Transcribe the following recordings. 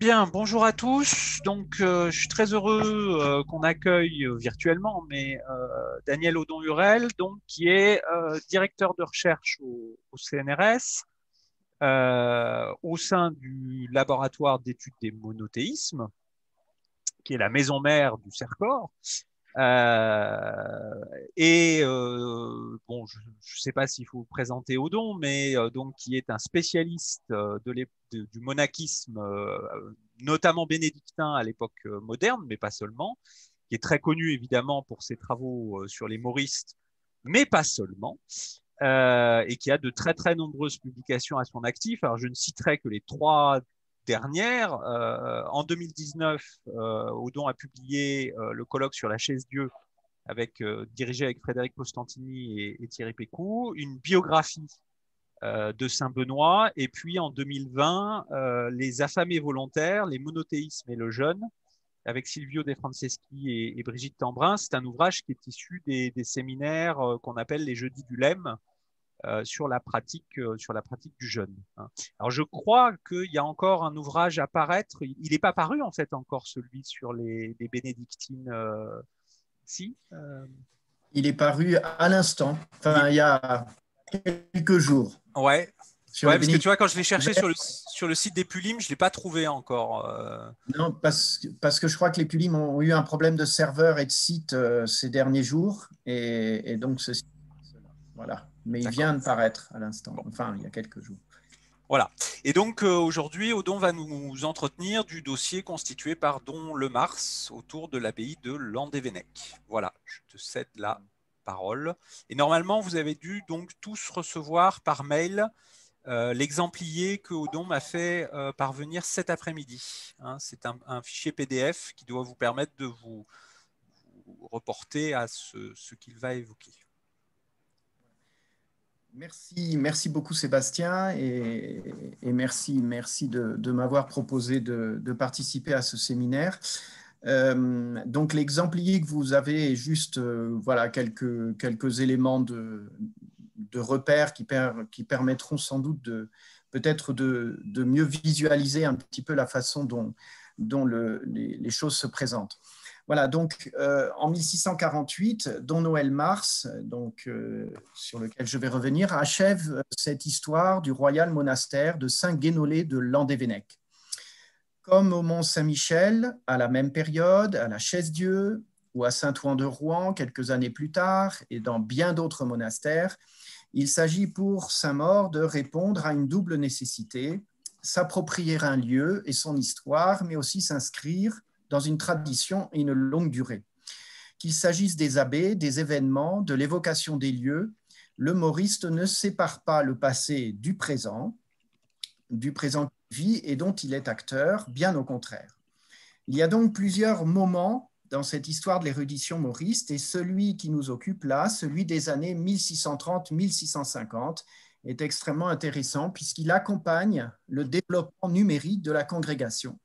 Bien, bonjour à tous. Donc, euh, je suis très heureux euh, qu'on accueille euh, virtuellement, mais Daniel Audon-Hurel, donc qui est directeur de recherche au, au CNRS, au sein du laboratoire d'études des monothéismes, qui est la maison mère du CERCOR, euh, et euh, bon, je ne sais pas s'il faut vous présenter Odon, mais euh, donc qui est un spécialiste du monachisme, notamment bénédictin à l'époque moderne, mais pas seulement, qui est très connu évidemment pour ses travaux sur les moristes, mais pas seulement. et qui a de très très nombreuses publications à son actif. Alors je ne citerai que les trois dernière. Euh, en 2019, euh, Odon a publié euh, le colloque sur la chaise Dieu dirigé avec Frédéric Postantini et, Thierry Pécou, une biographie de Saint-Benoît, et puis en 2020, Les affamés volontaires, les monothéismes et le jeûne, avec Silvio De Franceschi et, Brigitte Tambrin. C'est un ouvrage qui est issu des, des séminaires qu'on appelle les Jeudis du Lemme, euh, sur la pratique euh, sur la pratique du jeûne. Hein. Alors je crois qu'il y a encore un ouvrage à paraître. Il n'est pas paru en fait encore celui sur les, bénédictines. Euh, si. Il est paru à l'instant. Enfin, il y a quelques jours. Ouais. parce que tu vois, quand je l'ai cherché sur le, sur le site des Pulim, je ne l'ai pas trouvé encore. Non, parce, parce que je crois que les Pulim ont eu un problème de serveur et de site ces derniers jours. Et, et donc, ceci. Voilà mais il vient de paraître à l'instant, enfin il y a quelques jours. Voilà. Et donc euh, aujourd'hui, Odon va nous entretenir du dossier constitué par Don Le Mars autour de l'abbaye de Landévennec. Voilà, je te cède la parole. Et normalement, vous avez dû donc tous recevoir par mail euh, l'exemplier que Odon m'a fait euh, parvenir cet après-midi. Hein. C'est un, fichier PDF qui doit vous permettre de vous, reporter à ce qu'il va évoquer. Merci, merci beaucoup Sébastien et, merci, merci de, m'avoir proposé de, participer à ce séminaire. Euh, donc l'exemplier que vous avez est juste euh, voilà, quelques, quelques éléments de, repères qui, permettront sans doute de peut-être de, mieux visualiser un petit peu la façon dont les, choses se présentent. Voilà, donc euh, en 1648, Don Noël Mars, donc, euh, sur lequel je vais revenir, achève euh, cette histoire du royal monastère de Saint-Guénolé de Landévennec. Comme au Mont Saint-Michel, à la même période, à la Chaise-Dieu ou à Saint-Ouen de Rouen quelques années plus tard, et dans bien d'autres monastères, il s'agit pour Saint-Maur de répondre à une double nécessité, s'approprier un lieu et son histoire, mais aussi s'inscrire dans une tradition et une longue durée. Qu'il s'agisse des abbés, des événements, de l'évocation des lieux, le mauriste ne sépare pas le passé du présent, du présent qu'il vit et dont il est acteur, bien au contraire. Il y a donc plusieurs moments dans cette histoire de l'érudition mauriste et celui qui nous occupe là, celui des années 1630-1650, est extrêmement intéressant puisqu'il accompagne le développement numérique de la congrégation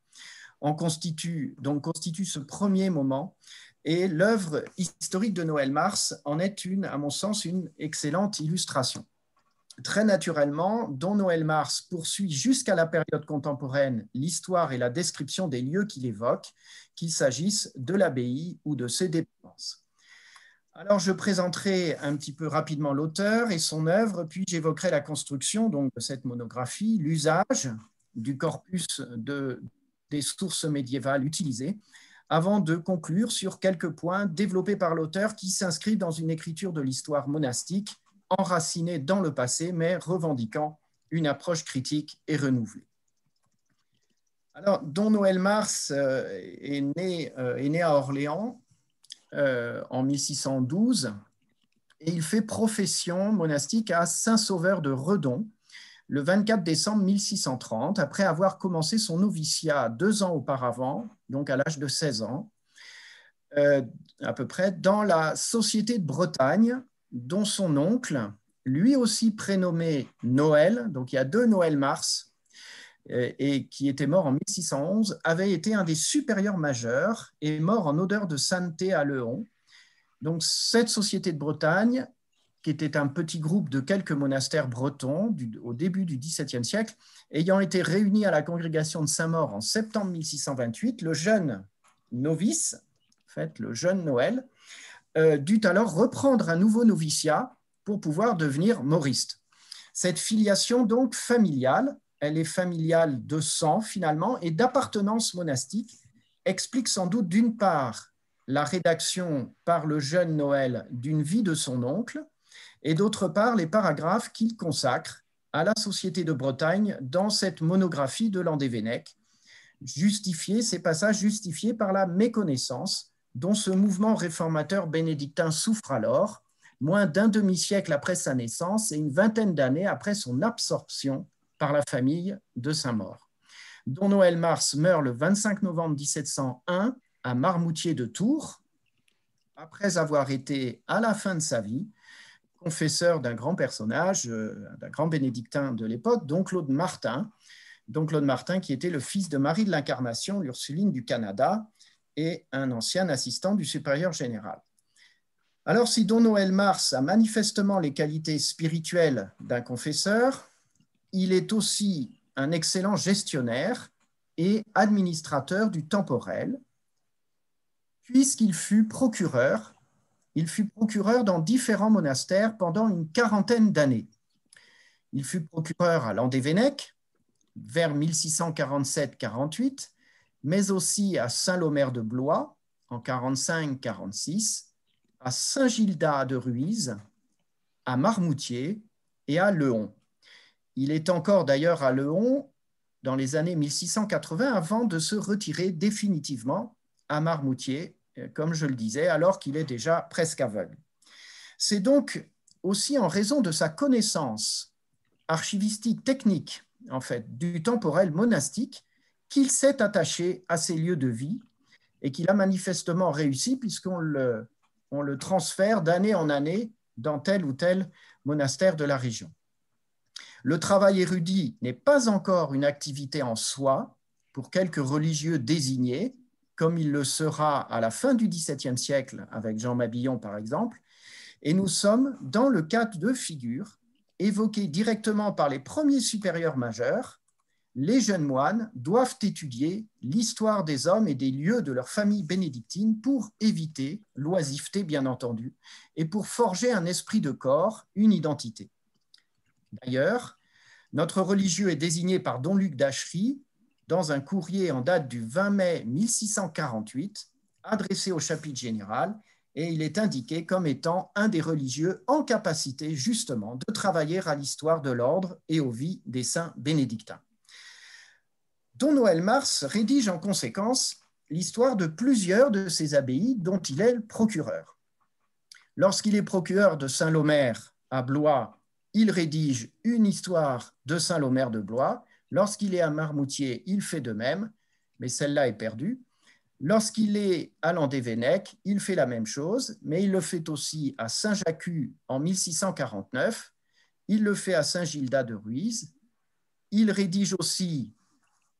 constitue, donc constitue ce premier moment. Et l'œuvre historique de Noël Mars en est une, à mon sens, une excellente illustration. Très naturellement, Don Noël Mars poursuit jusqu'à la période contemporaine l'histoire et la description des lieux qu'il évoque, qu'il s'agisse de l'abbaye ou de ses dépendances. Alors, je présenterai un petit peu rapidement l'auteur et son œuvre, puis j'évoquerai la construction donc, de cette monographie, l'usage du corpus de des sources médiévales utilisées, avant de conclure sur quelques points développés par l'auteur qui s'inscrivent dans une écriture de l'histoire monastique enracinée dans le passé, mais revendiquant une approche critique et renouvelée. Alors, Don Noël Mars euh, est, né, euh, est né à Orléans euh, en 1612 et il fait profession monastique à Saint-Sauveur de Redon, le 24 décembre 1630, après avoir commencé son noviciat deux ans auparavant, donc à l'âge de 16 ans, euh, à peu près, dans la Société de Bretagne, dont son oncle, lui aussi prénommé Noël, donc il y a deux Noël Mars, euh, et qui était mort en 1611, avait été un des supérieurs majeurs et mort en odeur de sainteté à Leon. Donc cette Société de Bretagne qui était un petit groupe de quelques monastères bretons au début du XVIIe siècle, ayant été réunis à la congrégation de Saint-Maur en septembre 1628, le jeune novice, en fait, le jeune Noël, euh, dut alors reprendre un nouveau noviciat pour pouvoir devenir mauriste. Cette filiation donc familiale, elle est familiale de sang finalement et d'appartenance monastique, explique sans doute d'une part la rédaction par le jeune Noël d'une vie de son oncle, et d'autre part les paragraphes qu'il consacre à la Société de Bretagne dans cette monographie de Landévennec, justifiés, ces passages justifiés par la méconnaissance dont ce mouvement réformateur bénédictin souffre alors, moins d'un demi-siècle après sa naissance et une vingtaine d'années après son absorption par la famille de Saint-Maur. Don Noël Mars meurt le 25 novembre 1701 à Marmoutier de Tours, après avoir été, à la fin de sa vie, confesseur d'un grand personnage, euh, d'un grand bénédictin de l'époque, Don Claude Martin, Don Claude Martin qui était le fils de Marie de l'Incarnation, l'Ursuline du Canada, et un ancien assistant du supérieur général. Alors si Don Noël Mars a manifestement les qualités spirituelles d'un confesseur, il est aussi un excellent gestionnaire et administrateur du temporel, puisqu'il fut procureur. Il fut procureur dans différents monastères pendant une quarantaine d'années. Il fut procureur à Landévennec vers 1647-48, mais aussi à Saint-Lomère de Blois en 45-46, à Saint-Gildas de Ruiz, à Marmoutier et à Leon. Il est encore d'ailleurs à Leon dans les années 1680 avant de se retirer définitivement à Marmoutier, comme je le disais, alors qu'il est déjà presque aveugle. C'est donc aussi en raison de sa connaissance archivistique technique en fait du temporel monastique qu'il s'est attaché à ces lieux de vie et qu'il a manifestement réussi puisqu'on le, le transfère d'année en année dans tel ou tel monastère de la région. Le travail érudit n'est pas encore une activité en soi pour quelques religieux désignés, comme il le sera à la fin du XVIIe siècle avec Jean Mabillon par exemple, et nous sommes dans le cas de figure évoqué directement par les premiers supérieurs majeurs, les jeunes moines doivent étudier l'histoire des hommes et des lieux de leur famille bénédictine pour éviter l'oisiveté, bien entendu, et pour forger un esprit de corps, une identité. D'ailleurs, notre religieux est désigné par Don Luc d'Achery dans un courrier en date du 20 mai 1648, adressé au chapitre général, et il est indiqué comme étant un des religieux en capacité justement de travailler à l'histoire de l'ordre et aux vies des saints bénédictins. Don Noël Mars rédige en conséquence l'histoire de plusieurs de ces abbayes dont il est procureur. Lorsqu'il est procureur de Saint-Lomère à Blois il rédige une histoire de Saint-Lomère de Blois. Lorsqu'il est à Marmoutier, il fait de même, mais celle-là est perdue. Lorsqu'il est à Landévennec, il fait la même chose, mais il le fait aussi à Saint-Jacques en 1649. Il le fait à Saint-Gildas de Ruiz. Il rédige aussi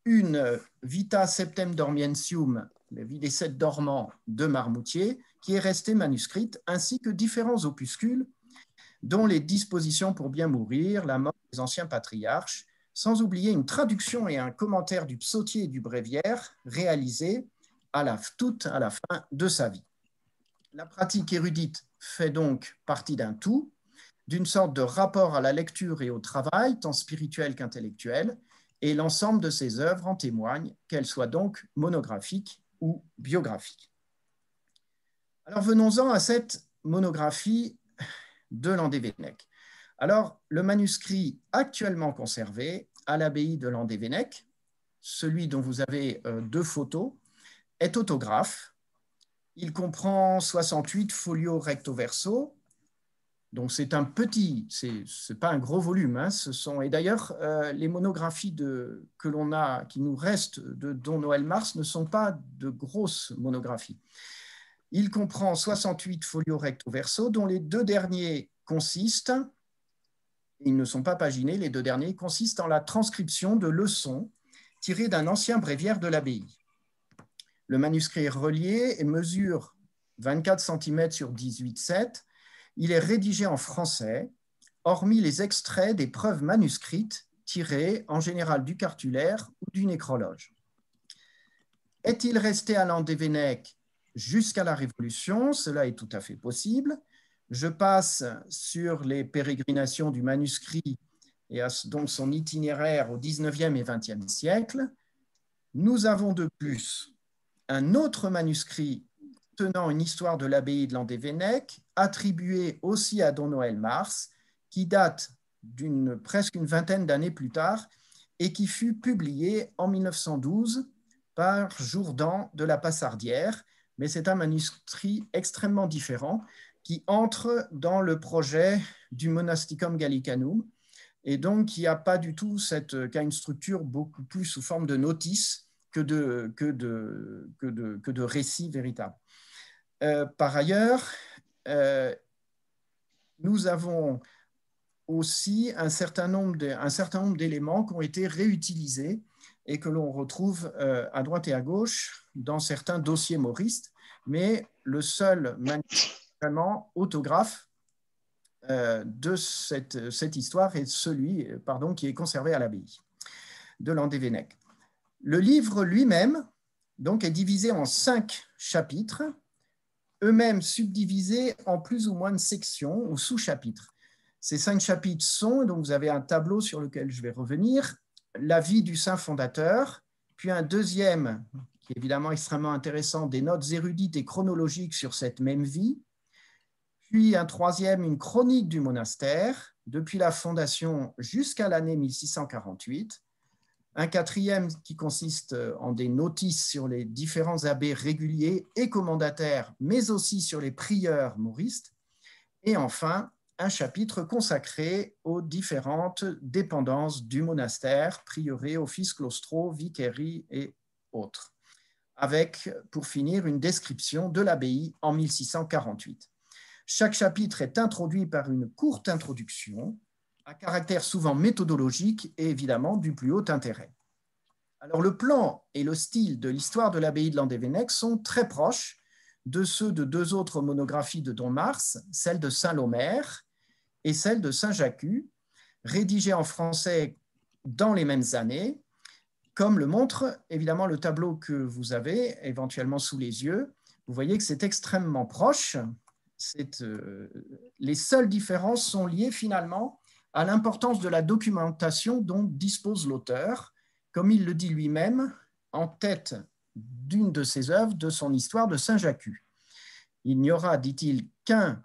une Vita Septem Dormientium, la vie des sept dormants de Marmoutier, qui est restée manuscrite, ainsi que différents opuscules dont les dispositions pour bien mourir, la mort des anciens patriarches, sans oublier une traduction et un commentaire du psautier et du bréviaire réalisés à la, toute à la fin de sa vie. La pratique érudite fait donc partie d'un tout, d'une sorte de rapport à la lecture et au travail, tant spirituel qu'intellectuel, et l'ensemble de ses œuvres en témoigne, qu'elles soient donc monographiques ou biographiques. Alors venons-en à cette monographie de Landévennec. Alors, le manuscrit actuellement conservé à l'abbaye de Landévennec, celui dont vous avez euh, deux photos, est autographe. Il comprend 68 folios recto verso. Donc c'est un petit, c'est n'est pas un gros volume. Hein, ce et d'ailleurs, euh, les monographies que l'on a, qui nous restent de Don Noël Mars ne sont pas de grosses monographies. Il comprend 68 folios recto verso, dont les deux derniers consistent, ils ne sont pas paginés, les deux derniers, consistent en la transcription de leçons tirées d'un ancien bréviaire de l'abbaye. Le manuscrit est relié et mesure 24 cm sur 18,7 il est rédigé en français, hormis les extraits des preuves manuscrites tirées en général du cartulaire ou du nécrologe. Est-il resté à Landévennec jusqu'à la Révolution? Cela est tout à fait possible. Je passe sur les pérégrinations du manuscrit et donc son itinéraire au 19e et 20e siècle. Nous avons de plus un autre manuscrit tenant une histoire de l'abbaye de Landévennec, attribué aussi à Don Noël Mars, qui date d'une presque une vingtaine d'années plus tard et qui fut publié en 1912 par Jourdan de la Passardière, mais c'est un manuscrit extrêmement différent qui entre dans le projet du Monasticum Gallicanum et donc qui a pas du tout cette, qui a une structure beaucoup plus sous forme de notice que de, que de, que de, que de récit véritable. Euh, par ailleurs, euh, nous avons aussi un certain nombre d'éléments qui ont été réutilisés et que l'on retrouve euh, à droite et à gauche dans certains dossiers moristes, mais le seul autographe de cette, cette, histoire est celui pardon, qui est conservé à l'abbaye de Landévennec. Le livre lui-même donc, est divisé en cinq chapitres, eux-mêmes subdivisés en plus ou moins de sections ou sous-chapitres. Ces cinq chapitres sont, donc vous avez un tableau sur lequel je vais revenir, la vie du saint fondateur, puis un deuxième, qui est évidemment extrêmement intéressant, des notes érudites et chronologiques sur cette même vie, puis un troisième, une chronique du monastère, depuis la fondation jusqu'à l'année 1648, un quatrième qui consiste en des notices sur les différents abbés réguliers et commandataires, mais aussi sur les prieurs mauristes. Et enfin, un chapitre consacré aux différentes dépendances du monastère, prieuré, office claustraux, vicairie et autres, avec, pour finir, une description de l'abbaye en 1648. Chaque chapitre est introduit par une courte introduction à caractère souvent méthodologique et évidemment du plus haut intérêt. Alors le plan et le style de l'histoire de l'abbaye de Landévennec sont très proches de ceux de deux autres monographies de Don Mars, celle de Saint-Lomère et celle de Saint-Jacques, rédigées en français dans les mêmes années, comme le montre évidemment le tableau que vous avez éventuellement sous les yeux. Vous voyez que c'est extrêmement proche. Euh, les seules différences sont liées finalement à l'importance de la documentation dont dispose l'auteur, comme il le dit lui-même, en tête d'une de ses œuvres de son histoire de Saint-Jacques. Il n'y aura, dit-il, qu'un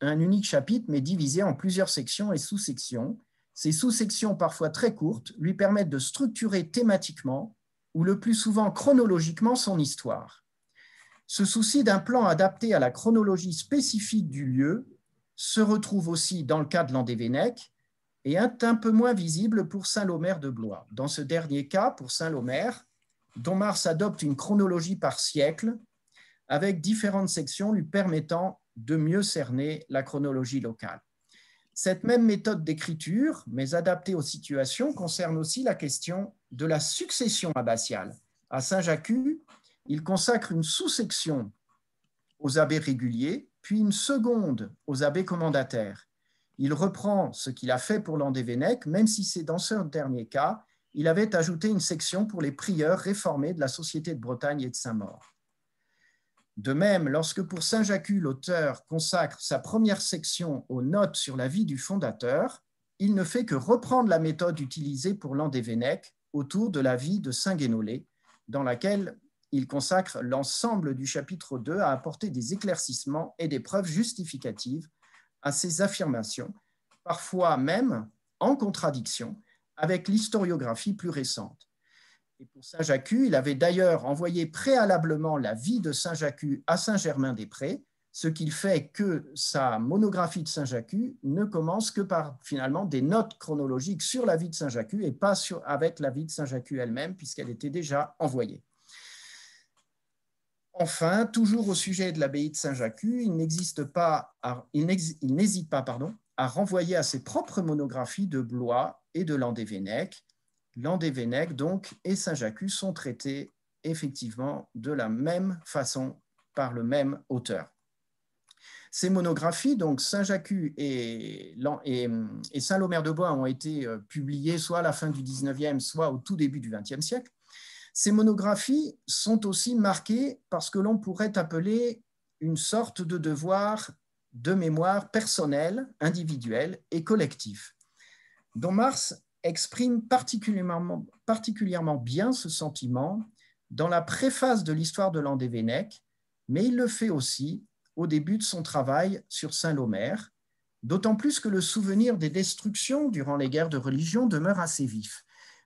un unique chapitre, mais divisé en plusieurs sections et sous-sections. Ces sous-sections, parfois très courtes, lui permettent de structurer thématiquement ou le plus souvent chronologiquement son histoire. Ce souci d'un plan adapté à la chronologie spécifique du lieu se retrouve aussi dans le cas de Landévennec et est un peu moins visible pour Saint-Lomère de Blois. Dans ce dernier cas, pour Saint-Lomère, Don Mars adopte une chronologie par siècle avec différentes sections lui permettant de mieux cerner la chronologie locale. Cette même méthode d'écriture, mais adaptée aux situations, concerne aussi la question de la succession abbatiale. À Saint-Jacques, il consacre une sous-section aux abbés réguliers, puis une seconde aux abbés commandataires. Il reprend ce qu'il a fait pour Landévennec, même si c'est dans ce dernier cas, il avait ajouté une section pour les prieurs réformés de la Société de Bretagne et de Saint-Maur. De même, lorsque pour Saint-Jacques, l'auteur consacre sa première section aux notes sur la vie du fondateur, il ne fait que reprendre la méthode utilisée pour Landévennec autour de la vie de Saint-Guénolé, dans laquelle il consacre l'ensemble du chapitre 2 à apporter des éclaircissements et des preuves justificatives à ses affirmations, parfois même en contradiction avec l'historiographie plus récente. Et pour Saint-Jacques, il avait d'ailleurs envoyé préalablement la vie de Saint-Jacques à Saint-Germain-des-Prés, ce qui fait que sa monographie de Saint-Jacques ne commence que par finalement des notes chronologiques sur la vie de Saint-Jacques et pas avec la vie de Saint-Jacques elle-même, puisqu'elle était déjà envoyée. Enfin, toujours au sujet de l'abbaye de Saint-Jacques, il n'hésite pas, à renvoyer à ses propres monographies de Blois et de Landévennec. Landévennec, donc, et Saint-Jacques sont traités effectivement de la même façon par le même auteur. Ces monographies, donc Saint-Jacques et, et, Saint-Lomère-de-Bois, ont été euh, publiées soit à la fin du 19e, soit au tout début du 20e siècle. Ces monographies sont aussi marquées par ce que l'on pourrait appeler une sorte de devoir de mémoire personnel, individuel et collectif, dont Mars exprime particulièrement, particulièrement bien ce sentiment dans la préface de l'histoire de Landévennec, mais il le fait aussi au début de son travail sur Saint-Lomère, d'autant plus que le souvenir des destructions durant les guerres de religion demeure assez vif.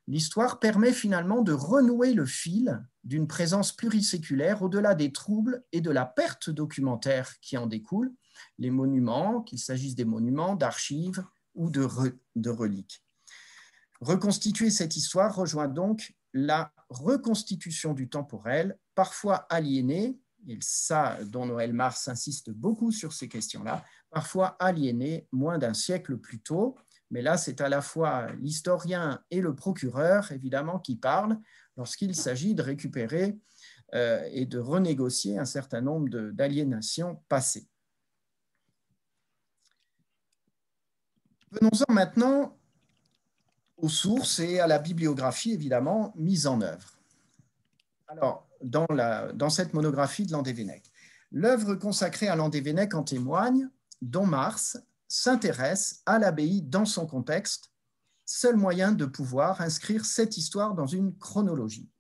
L'histoire permet finalement de renouer le fil d'une présence pluriséculaire au-delà des troubles et de la perte documentaire qui en découle, les monuments, qu'il s'agisse des monuments, d'archives ou de, reliques. Reconstituer cette histoire rejoint donc la reconstitution du temporel, parfois aliéné, et ça dont Noël Mars insiste beaucoup sur ces questions-là, parfois aliéné moins d'un siècle plus tôt, mais là c'est à la fois l'historien et le procureur évidemment qui parlent lorsqu'il s'agit de récupérer euh, et de renégocier un certain nombre d'aliénations passées. Venons-en maintenant aux sources et à la bibliographie, évidemment, mise en œuvre. Alors, dans, cette monographie de Landévennec, l'œuvre consacrée à Landévennec en témoigne, dont Mars s'intéresse à l'abbaye dans son contexte, seul moyen de pouvoir inscrire cette histoire dans une chronologie,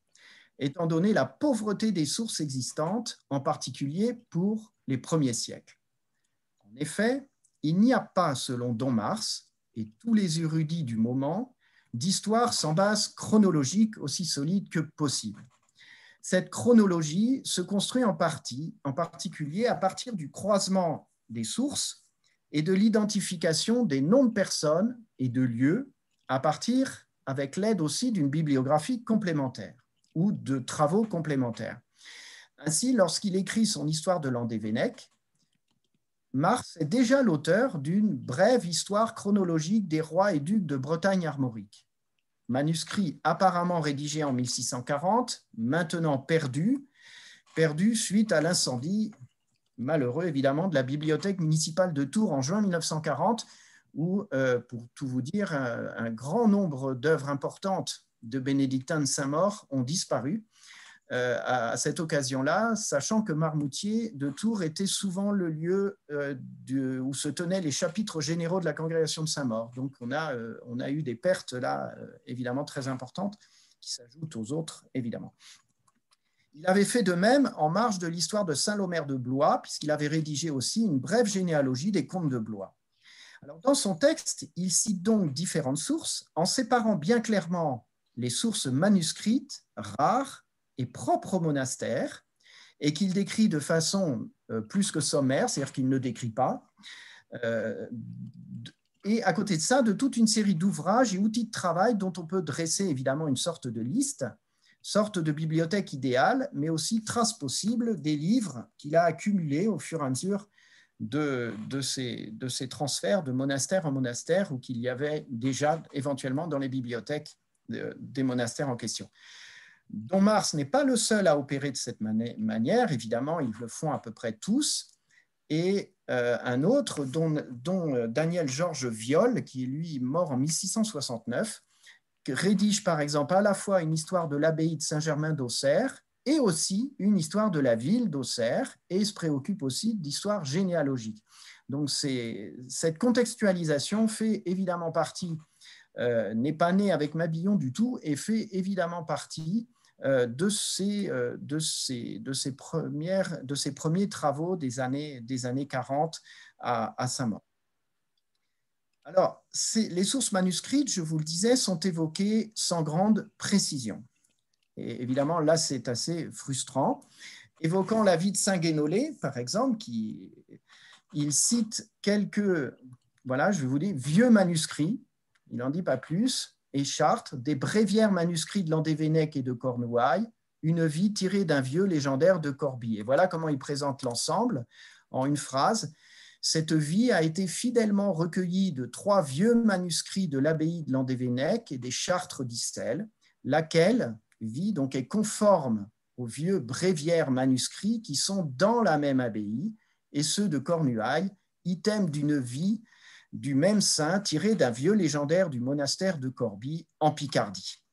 étant donné la pauvreté des sources existantes, en particulier pour les premiers siècles. En effet, il n'y a pas, selon Don Mars et tous les érudits du moment, d'histoire sans base chronologique aussi solide que possible. Cette chronologie se construit en partie, en particulier à partir du croisement des sources et de l'identification des noms de personnes et de lieux à partir avec l'aide aussi d'une bibliographie complémentaire ou de travaux complémentaires. Ainsi, lorsqu'il écrit son histoire de Landévennec, Mars est déjà l'auteur d'une brève histoire chronologique des rois et ducs de Bretagne armorique. Manuscrit apparemment rédigé en 1640, maintenant perdu, perdu suite à l'incendie malheureux évidemment de la bibliothèque municipale de Tours en juin 1940, où, euh, pour tout vous dire, un grand nombre d'œuvres importantes de bénédictins de Saint-Maur ont disparu. Euh, à, cette occasion-là, sachant que Marmoutier de Tours était souvent le lieu euh, où se tenaient les chapitres généraux de la congrégation de Saint-Maur. Donc on a, on a eu des pertes là, évidemment très importantes, qui s'ajoutent aux autres, évidemment. Il avait fait de même en marge de l'histoire de Saint-Lomère de Blois, puisqu'il avait rédigé aussi une brève généalogie des comtes de Blois. Alors, dans son texte, il cite donc différentes sources, en séparant bien clairement les sources manuscrites, rares, et propre au monastère et qu'il décrit de façon euh, plus que sommaire, c'est-à-dire qu'il ne décrit pas. Euh, et à côté de ça, de toute une série d'ouvrages et outils de travail dont on peut dresser évidemment une sorte de liste, sorte de bibliothèque idéale, mais aussi trace possible des livres qu'il a accumulés au fur et à mesure de, de, ces, de transferts de monastère en monastère ou qu'il y avait déjà éventuellement dans les bibliothèques des monastères en question. Dont Mars n'est pas le seul à opérer de cette manière, évidemment, ils le font à peu près tous, et euh, un autre, dont, euh, Daniel Georges Viol, qui est lui mort en 1669, rédige par exemple à la fois une histoire de l'abbaye de Saint-Germain d'Auxerre et aussi une histoire de la ville d'Auxerre, et se préoccupe aussi d'histoire généalogique. Donc cette contextualisation fait évidemment partie, euh, n'est pas née avec Mabillon du tout, et fait évidemment partie euh, de ces, euh, de, ces, de, ces premières, de ces premiers travaux des années, des années 40 à, à Saint-Maur. Alors, les sources manuscrites, je vous le disais, sont évoquées sans grande précision. Et évidemment, là, c'est assez frustrant. Évoquant la vie de Saint-Guénolé, par exemple, qui, il cite quelques, voilà, je vous dire, vieux manuscrits, il n'en dit pas plus, et Chartres, des bréviaires manuscrits de Landévennec et de Cornouailles, une vie tirée d'un vieux légendaire de Corbie. Et voilà comment il présente l'ensemble en une phrase. Cette vie a été fidèlement recueillie de trois vieux manuscrits de l'abbaye de Landévennec et des Chartres d'Istel, laquelle vie donc est conforme aux vieux bréviaires manuscrits qui sont dans la même abbaye et ceux de Cornuailles, item d'une vie du même saint tiré d'un vieux légendaire du monastère de Corbie en Picardie.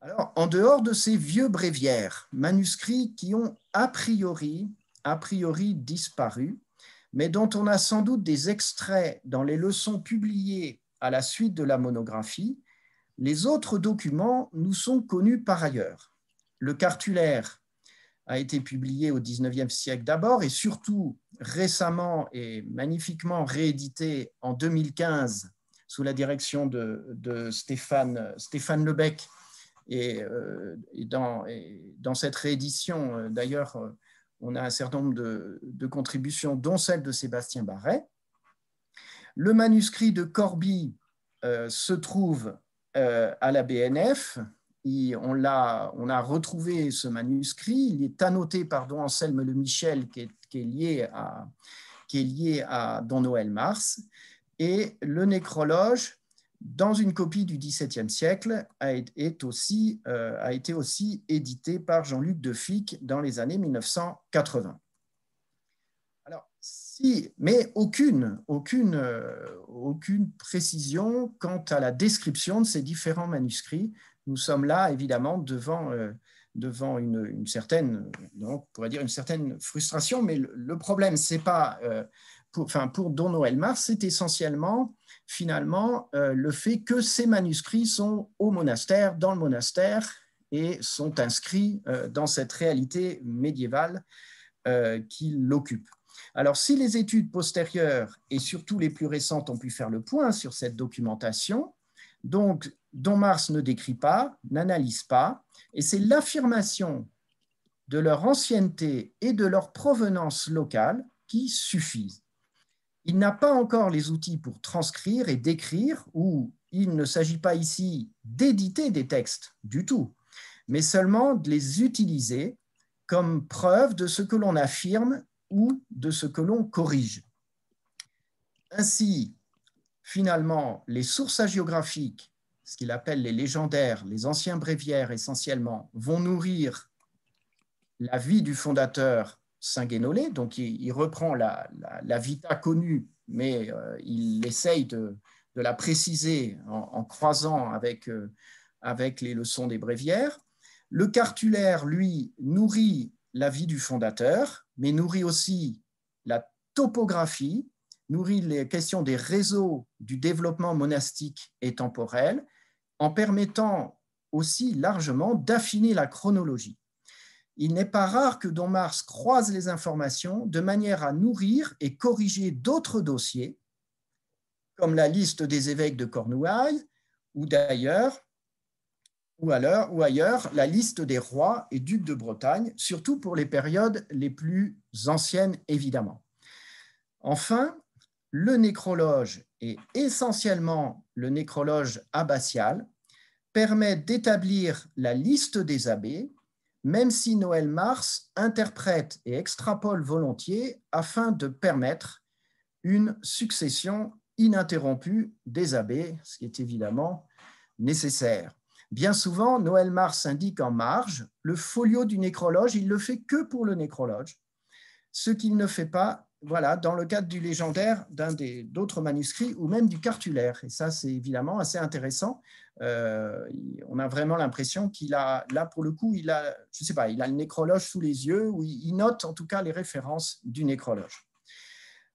Alors, en dehors de ces vieux bréviaires, manuscrits qui ont a priori, a priori disparu, mais dont on a sans doute des extraits dans les leçons publiées à la suite de la monographie, les autres documents nous sont connus par ailleurs. Le cartulaire a été publié au XIXe siècle d'abord et surtout récemment et magnifiquement réédité en 2015 sous la direction de, Stéphane, Stéphane Lebec. Et, euh, dans, cette réédition, euh, d'ailleurs, euh, on a un certain nombre de, contributions, dont celle de Sébastien Barret. Le manuscrit de Corby se trouve à la BNF, on, a, on a retrouvé ce manuscrit. Il est annoté par Don Anselme Le Michel, qui est, lié, à, qui est lié à Don Noël Mars. Et le nécrologe, dans une copie du XVIIe siècle, a, est aussi, euh, a été aussi édité par Jean-Luc Defic dans les années 1980. Alors, si, mais aucune, aucune, euh, aucune précision quant à la description de ces différents manuscrits nous sommes là évidemment devant, euh, devant une, certaine, on pourrait dire une certaine frustration, mais le, problème, c'est pas, pour, enfin, pour Don Noël Mars, c'est essentiellement finalement euh, le fait que ces manuscrits sont au monastère, dans le monastère, et sont inscrits dans cette réalité médiévale qui l'occupe. Alors, si les études postérieures et surtout les plus récentes ont pu faire le point sur cette documentation, donc dont Mars ne décrit pas, n'analyse pas, et c'est l'affirmation de leur ancienneté et de leur provenance locale qui suffisent. Il n'a pas encore les outils pour transcrire et décrire, ou il ne s'agit pas ici d'éditer des textes du tout, mais seulement de les utiliser comme preuve de ce que l'on affirme ou de ce que l'on corrige. Ainsi, finalement, les sources hagiographiques ce qu'il appelle les légendaires, les anciens bréviaires essentiellement, vont nourrir la vie du fondateur Saint-Guénolé. Donc il, reprend la, vita connue, mais euh, il essaye de, la préciser en, croisant avec, euh, avec les leçons des bréviaires. Le cartulaire, lui, nourrit la vie du fondateur, mais nourrit aussi la topographie, nourrit les questions des réseaux du développement monastique et temporel, en permettant aussi largement d'affiner la chronologie. Il n'est pas rare que Don Mars croise les informations de manière à nourrir et corriger d'autres dossiers, comme la liste des évêques de Cornouailles, ou d'ailleurs, ou, ou ailleurs, la liste des rois et ducs de Bretagne, surtout pour les périodes les plus anciennes, évidemment. Enfin, le nécrologe et essentiellement le nécrologe abbatial permet d'établir la liste des abbés, même si Noël Mars interprète et extrapole volontiers afin de permettre une succession ininterrompue des abbés, ce qui est évidemment nécessaire. Bien souvent, Noël Mars indique en marge le folio du nécrologe, il le fait que pour le nécrologe, ce qu'il ne fait pas voilà, dans le cadre du légendaire d'un des d'autres manuscrits ou même du cartulaire. Et ça, c'est évidemment assez intéressant. Euh, on a vraiment l'impression qu'il a, là pour le coup, il a, je sais pas, il a le nécrologe sous les yeux ou il note en tout cas les références du nécrologe.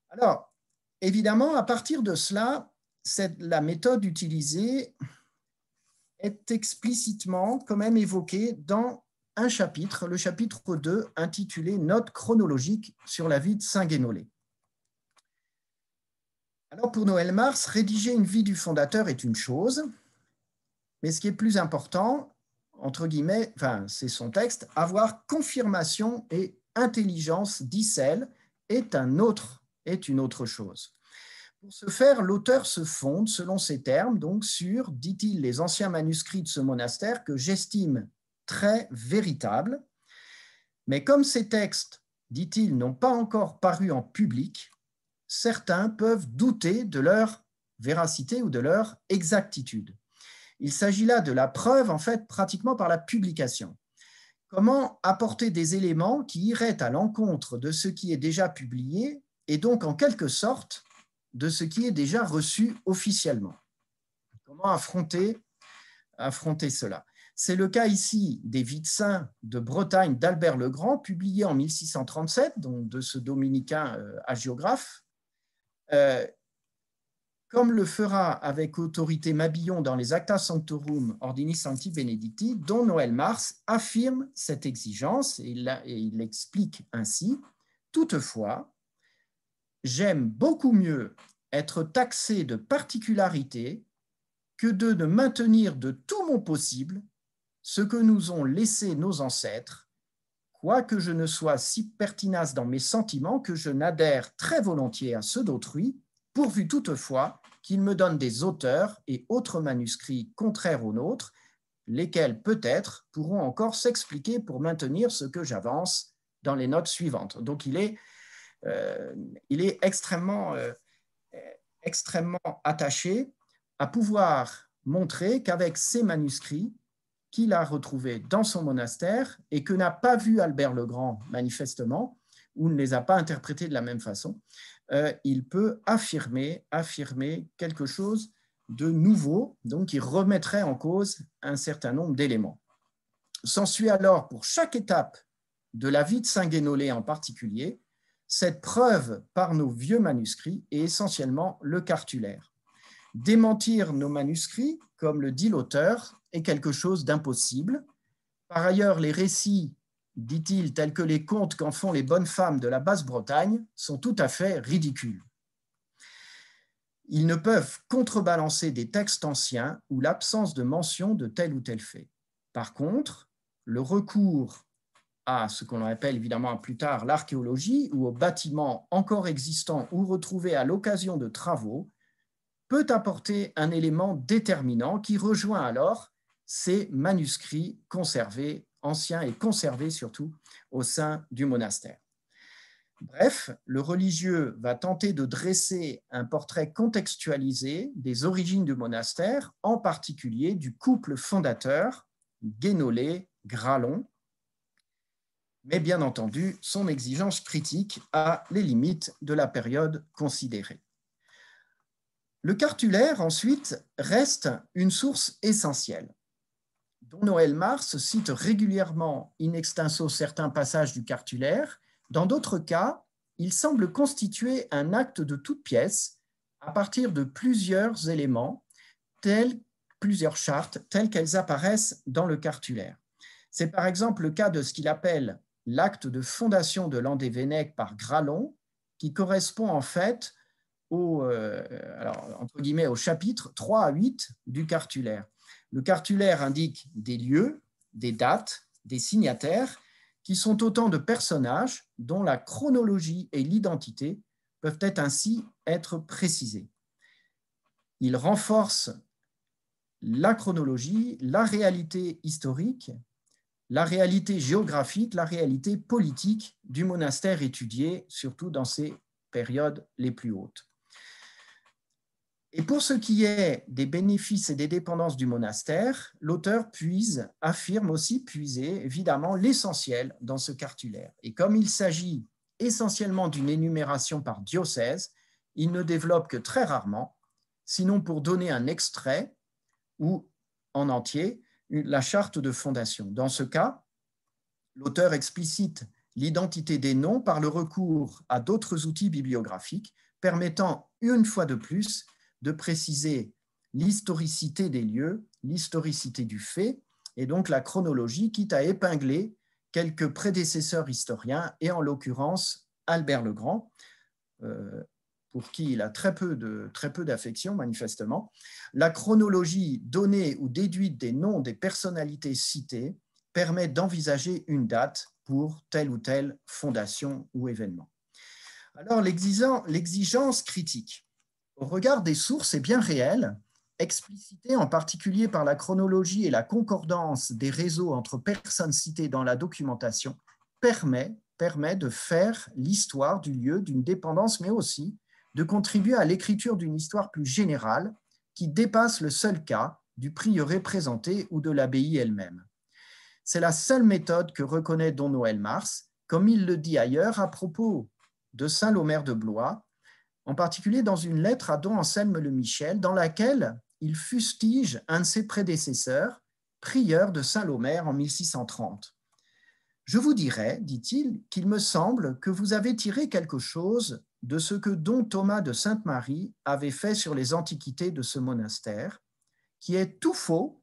Alors, évidemment, à partir de cela, la méthode utilisée est explicitement quand même évoquée dans un chapitre, le chapitre 2, intitulé Note chronologique sur la vie de Saint-Guénolé. Alors pour Noël Mars, rédiger une vie du fondateur est une chose, mais ce qui est plus important, entre guillemets, enfin, c'est son texte, avoir confirmation et intelligence d'Issel est, un autre, est une autre chose. Pour ce faire, l'auteur se fonde, selon ses termes, donc sur, dit-il, les anciens manuscrits de ce monastère que j'estime très véritable. Mais comme ces textes, dit-il, n'ont pas encore paru en public, certains peuvent douter de leur véracité ou de leur exactitude. Il s'agit là de la preuve, en fait, pratiquement par la publication. Comment apporter des éléments qui iraient à l'encontre de ce qui est déjà publié et donc en quelque sorte de ce qui est déjà reçu officiellement? Comment affronter, affronter cela? C'est le cas ici des Vides saints de Bretagne d'Albert le Grand, publié en 1637, donc de ce dominicain euh, hagiographe. Euh, comme le fera avec autorité Mabillon dans les Acta Sanctorum Ordinis Sancti Benedicti, dont Noël Mars affirme cette exigence et il explique ainsi Toutefois, j'aime beaucoup mieux être taxé de particularité que de ne maintenir de tout mon possible ce que nous ont laissé nos ancêtres, quoique je ne sois si pertinace dans mes sentiments que je n'adhère très volontiers à ceux d'autrui, pourvu toutefois qu'il me donne des auteurs et autres manuscrits contraires aux nôtres, lesquels peut-être pourront encore s'expliquer pour maintenir ce que j'avance dans les notes suivantes. Donc il est, euh, extrêmement, euh, extrêmement attaché à pouvoir montrer qu'avec ces manuscrits qu'il a retrouvés dans son monastère et que n'a pas vu Albert le Grand manifestement, ou ne les a pas interprétés de la même façon, euh, il peut affirmer, affirmer quelque chose de nouveau, donc qui remettrait en cause un certain nombre d'éléments. S'ensuit alors pour chaque étape de la vie de Saint Guénolé en particulier, cette preuve par nos vieux manuscrits et essentiellement le cartulaire. Démentir nos manuscrits, comme le dit l'auteur, est quelque chose d'impossible. Par ailleurs, les récits dit-il, tels que les contes qu'en font les bonnes femmes de la Basse-Bretagne, sont tout à fait ridicules. Ils ne peuvent contrebalancer des textes anciens ou l'absence de mention de tel ou tel fait. Par contre, le recours à ce qu'on appelle évidemment plus tard l'archéologie ou aux bâtiments encore existants ou retrouvés à l'occasion de travaux peut apporter un élément déterminant qui rejoint alors ces manuscrits conservés ancien et conservé surtout au sein du monastère. Bref, le religieux va tenter de dresser un portrait contextualisé des origines du monastère, en particulier du couple fondateur, Guénolé-Gralon, mais bien entendu, son exigence critique a les limites de la période considérée. Le cartulaire, ensuite, reste une source essentielle dont Noël Mars cite régulièrement in extenso certains passages du cartulaire. Dans d'autres cas, il semble constituer un acte de toute pièce à partir de plusieurs éléments, tels plusieurs chartes, telles qu'elles apparaissent dans le cartulaire. C'est par exemple le cas de ce qu'il appelle l'acte de fondation de Landévennec par Gralon, qui correspond en fait au, euh, entre guillemets, au chapitre 3 à 8 du cartulaire. Le cartulaire indique des lieux, des dates, des signataires, qui sont autant de personnages dont la chronologie et l'identité peuvent être ainsi être précisées. Il renforce la chronologie, la réalité historique, la réalité géographique, la réalité politique du monastère étudié, surtout dans ces périodes les plus hautes. Et pour ce qui est des bénéfices et des dépendances du monastère, l'auteur puise, affirme aussi puiser évidemment l'essentiel dans ce cartulaire. Et comme il s'agit essentiellement d'une énumération par diocèse, il ne développe que très rarement, sinon pour donner un extrait ou en entier la charte de fondation. Dans ce cas, l'auteur explicite l'identité des noms par le recours à d'autres outils bibliographiques permettant une fois de plus de préciser l'historicité des lieux, l'historicité du fait, et donc la chronologie, quitte à épingler quelques prédécesseurs historiens, et en l'occurrence Albert le Grand, euh, pour qui il a très peu de très peu d'affection manifestement. La chronologie donnée ou déduite des noms des personnalités citées permet d'envisager une date pour telle ou telle fondation ou événement. Alors l'exigence critique au regard des sources est bien réel, explicité en particulier par la chronologie et la concordance des réseaux entre personnes citées dans la documentation, permet, permet de faire l'histoire du lieu d'une dépendance, mais aussi de contribuer à l'écriture d'une histoire plus générale qui dépasse le seul cas du prieuré présenté ou de l'abbaye elle-même. C'est la seule méthode que reconnaît Don Noël Mars, comme il le dit ailleurs à propos de Saint Lomère de Blois, en particulier dans une lettre à Don Anselme le Michel, dans laquelle il fustige un de ses prédécesseurs, prieur de Saint Lomère en 1630. Je vous dirais, dit-il, qu'il me semble que vous avez tiré quelque chose de ce que Don Thomas de Sainte-Marie avait fait sur les antiquités de ce monastère, qui est tout faux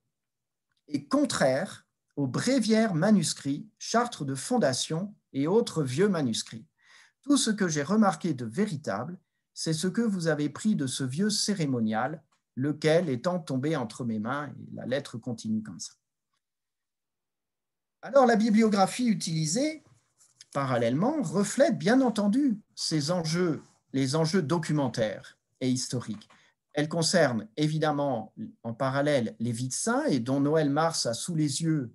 et contraire aux bréviaires manuscrits, chartres de fondation et autres vieux manuscrits. Tout ce que j'ai remarqué de véritable, c'est ce que vous avez pris de ce vieux cérémonial, lequel étant tombé entre mes mains, et la lettre continue comme ça. Alors la bibliographie utilisée, parallèlement, reflète bien entendu ces enjeux, les enjeux documentaires et historiques. Elle concerne évidemment en parallèle les vies de saints et dont Noël Mars a sous les yeux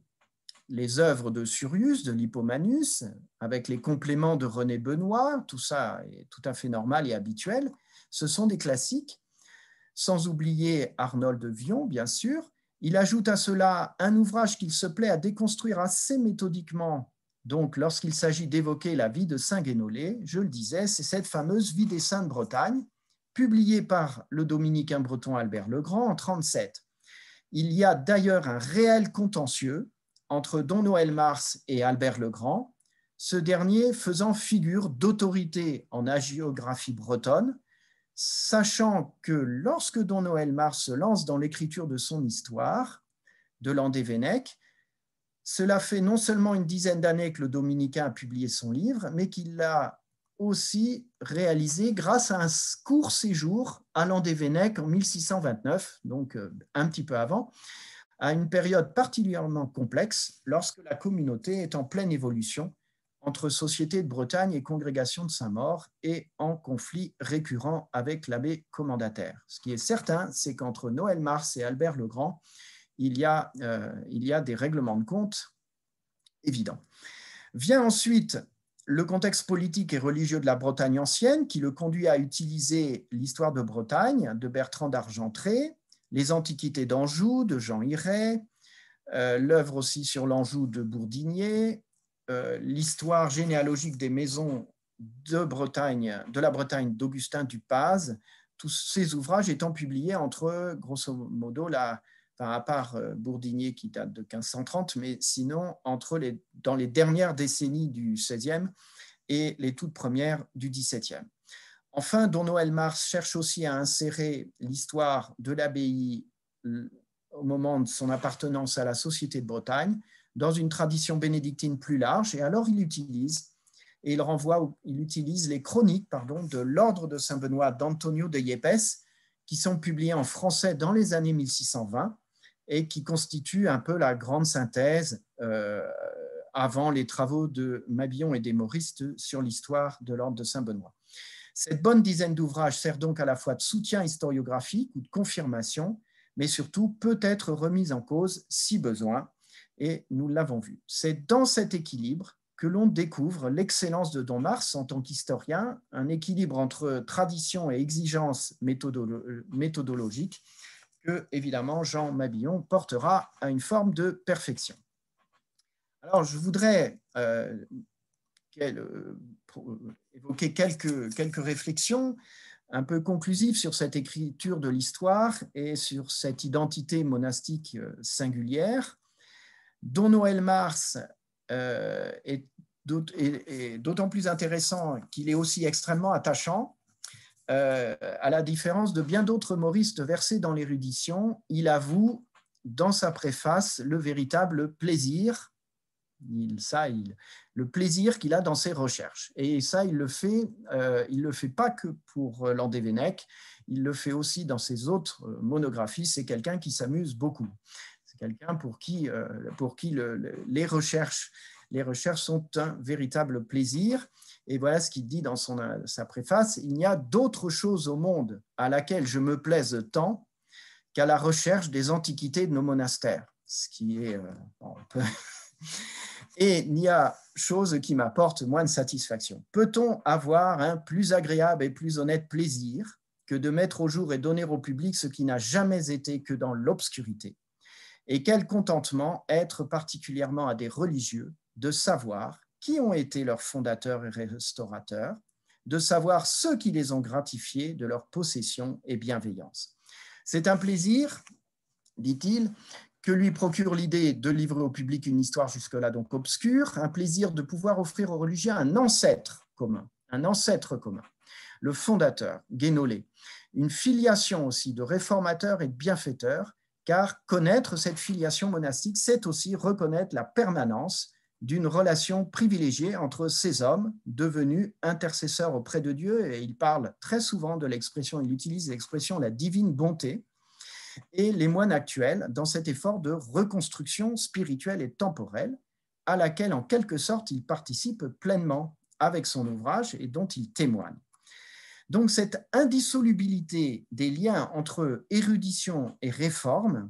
les œuvres de Surius, de Lippomanus, avec les compléments de René Benoît, tout ça est tout à fait normal et habituel. Ce sont des classiques, sans oublier Arnold de Vion, bien sûr. Il ajoute à cela un ouvrage qu'il se plaît à déconstruire assez méthodiquement. Donc, lorsqu'il s'agit d'évoquer la vie de Saint Guénolé, je le disais, c'est cette fameuse Vie des saints de Bretagne, publiée par le dominicain breton Albert Legrand en 37. Il y a d'ailleurs un réel contentieux entre Don Noël Mars et Albert Legrand, ce dernier faisant figure d'autorité en agiographie bretonne, sachant que lorsque Don Noël Mars se lance dans l'écriture de son histoire, de Landévennec, cela fait non seulement une dizaine d'années que le dominicain a publié son livre, mais qu'il l'a aussi réalisé grâce à un court séjour à Landévennec en 1629, donc euh, un petit peu avant, à une période particulièrement complexe lorsque la communauté est en pleine évolution entre Société de Bretagne et Congrégation de Saint-Maur et en conflit récurrent avec l'abbé commandataire. Ce qui est certain, c'est qu'entre Noël Mars et Albert le Grand, il y a, euh, il y a des règlements de compte évidents. Vient ensuite le contexte politique et religieux de la Bretagne ancienne qui le conduit à utiliser l'histoire de Bretagne de Bertrand d'Argentré, les Antiquités d'Anjou de Jean Hiret, euh, l'œuvre aussi sur l'Anjou de Bourdigné, euh, l'histoire généalogique des maisons de Bretagne, de la Bretagne d'Augustin Dupaz, tous ces ouvrages étant publiés entre, grosso modo, la, à part euh, Bourdigné qui date de 1530, mais sinon entre les, dans les dernières décennies du XVIe et les toutes premières du XVIIe. Enfin, Don Noël Mars cherche aussi à insérer l'histoire de l'abbaye euh, au moment de son appartenance à la Société de Bretagne dans une tradition bénédictine plus large, et alors il utilise et il renvoie, il utilise les chroniques de l'ordre de Saint-Benoît d'Antonio de Yepes, qui sont publiées en français dans les années 1620 et qui constituent un peu la grande synthèse euh, avant les travaux de Mabillon et des Moristes sur l'histoire de l'ordre de Saint-Benoît. Cette bonne dizaine d'ouvrages sert donc à la fois de soutien historiographique ou de confirmation, mais surtout peut être remise en cause si besoin, et nous l'avons vu. C'est dans cet équilibre que l'on découvre l'excellence de Don Mars en tant qu'historien, un équilibre entre tradition et exigence méthodologique que, évidemment, Jean Mabillon portera à une forme de perfection. Alors, je voudrais euh, euh, évoquer quelques, quelques réflexions un peu conclusives sur cette écriture de l'histoire et sur cette identité monastique euh, singulière. Don Noël Mars euh, est d'autant plus intéressant qu'il est aussi extrêmement attachant. Euh, à la différence de bien d'autres moristes versés dans l'érudition, il avoue dans sa préface le véritable plaisir il, ça, il, le plaisir qu'il a dans ses recherches. Et ça, il le fait, euh, il le fait pas que pour euh, Landévennec, il le fait aussi dans ses autres euh, monographies. C'est quelqu'un qui s'amuse beaucoup. C'est quelqu'un pour qui, pour qui les, recherches, les recherches sont un véritable plaisir. Et voilà ce qu'il dit dans son, sa préface. Il n'y a d'autre chose au monde à laquelle je me plaise tant qu'à la recherche des antiquités de nos monastères. Ce qui est et il a chose qui m'apporte moins de satisfaction. Peut-on avoir un plus agréable et plus honnête plaisir que de mettre au jour et donner au public ce qui n'a jamais été que dans l'obscurité? Et quel contentement être particulièrement à des religieux de savoir qui ont été leurs fondateurs et restaurateurs, de savoir ceux qui les ont gratifiés de leur possession et bienveillance? C'est un plaisir, dit-il, que lui procure l'idée de livrer au public une histoire jusque-là donc obscure, un plaisir de pouvoir offrir aux religieux un ancêtre commun, un ancêtre commun, le fondateur, Guénolé, une filiation aussi de réformateur et de bienfaiteur, car connaître cette filiation monastique, c'est aussi reconnaître la permanence d'une relation privilégiée entre ces hommes devenus intercesseurs auprès de Dieu, et il parle très souvent de l'expression, il utilise l'expression la divine bonté, et les moines actuels dans cet effort de reconstruction spirituelle et temporelle à laquelle en quelque sorte il participe pleinement avec son ouvrage et dont il témoigne. Donc cette indissolubilité des liens entre érudition et réforme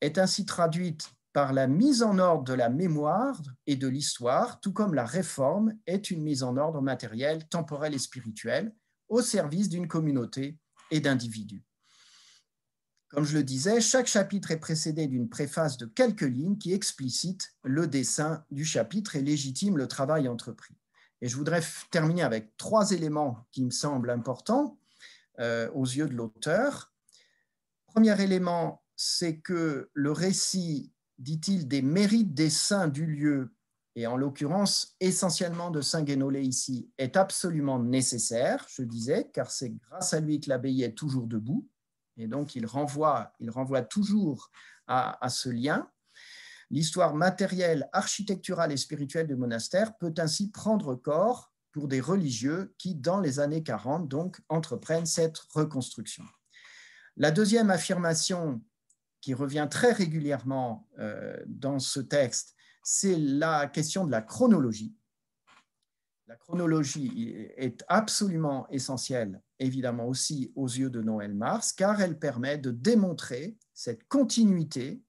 est ainsi traduite par la mise en ordre de la mémoire et de l'histoire, tout comme la réforme est une mise en ordre matérielle, temporelle et spirituelle au service d'une communauté et d'individus. Comme je le disais, chaque chapitre est précédé d'une préface de quelques lignes qui explicite le dessin du chapitre et légitime le travail entrepris. Et je voudrais terminer avec trois éléments qui me semblent importants euh, aux yeux de l'auteur. Premier élément, c'est que le récit, dit-il, des mérites des saints du lieu, et en l'occurrence essentiellement de Saint Guénolé ici, est absolument nécessaire, je disais, car c'est grâce à lui que l'abbaye est toujours debout. Et donc, il renvoie, toujours à, ce lien. L'histoire matérielle, architecturale et spirituelle du monastère peut ainsi prendre corps pour des religieux qui, dans les années 40, donc, entreprennent cette reconstruction. La deuxième affirmation qui revient très régulièrement euh, dans ce texte, c'est la question de la chronologie. La chronologie est absolument essentielle, évidemment aussi aux yeux de Noël Mars, car elle permet de démontrer cette continuité,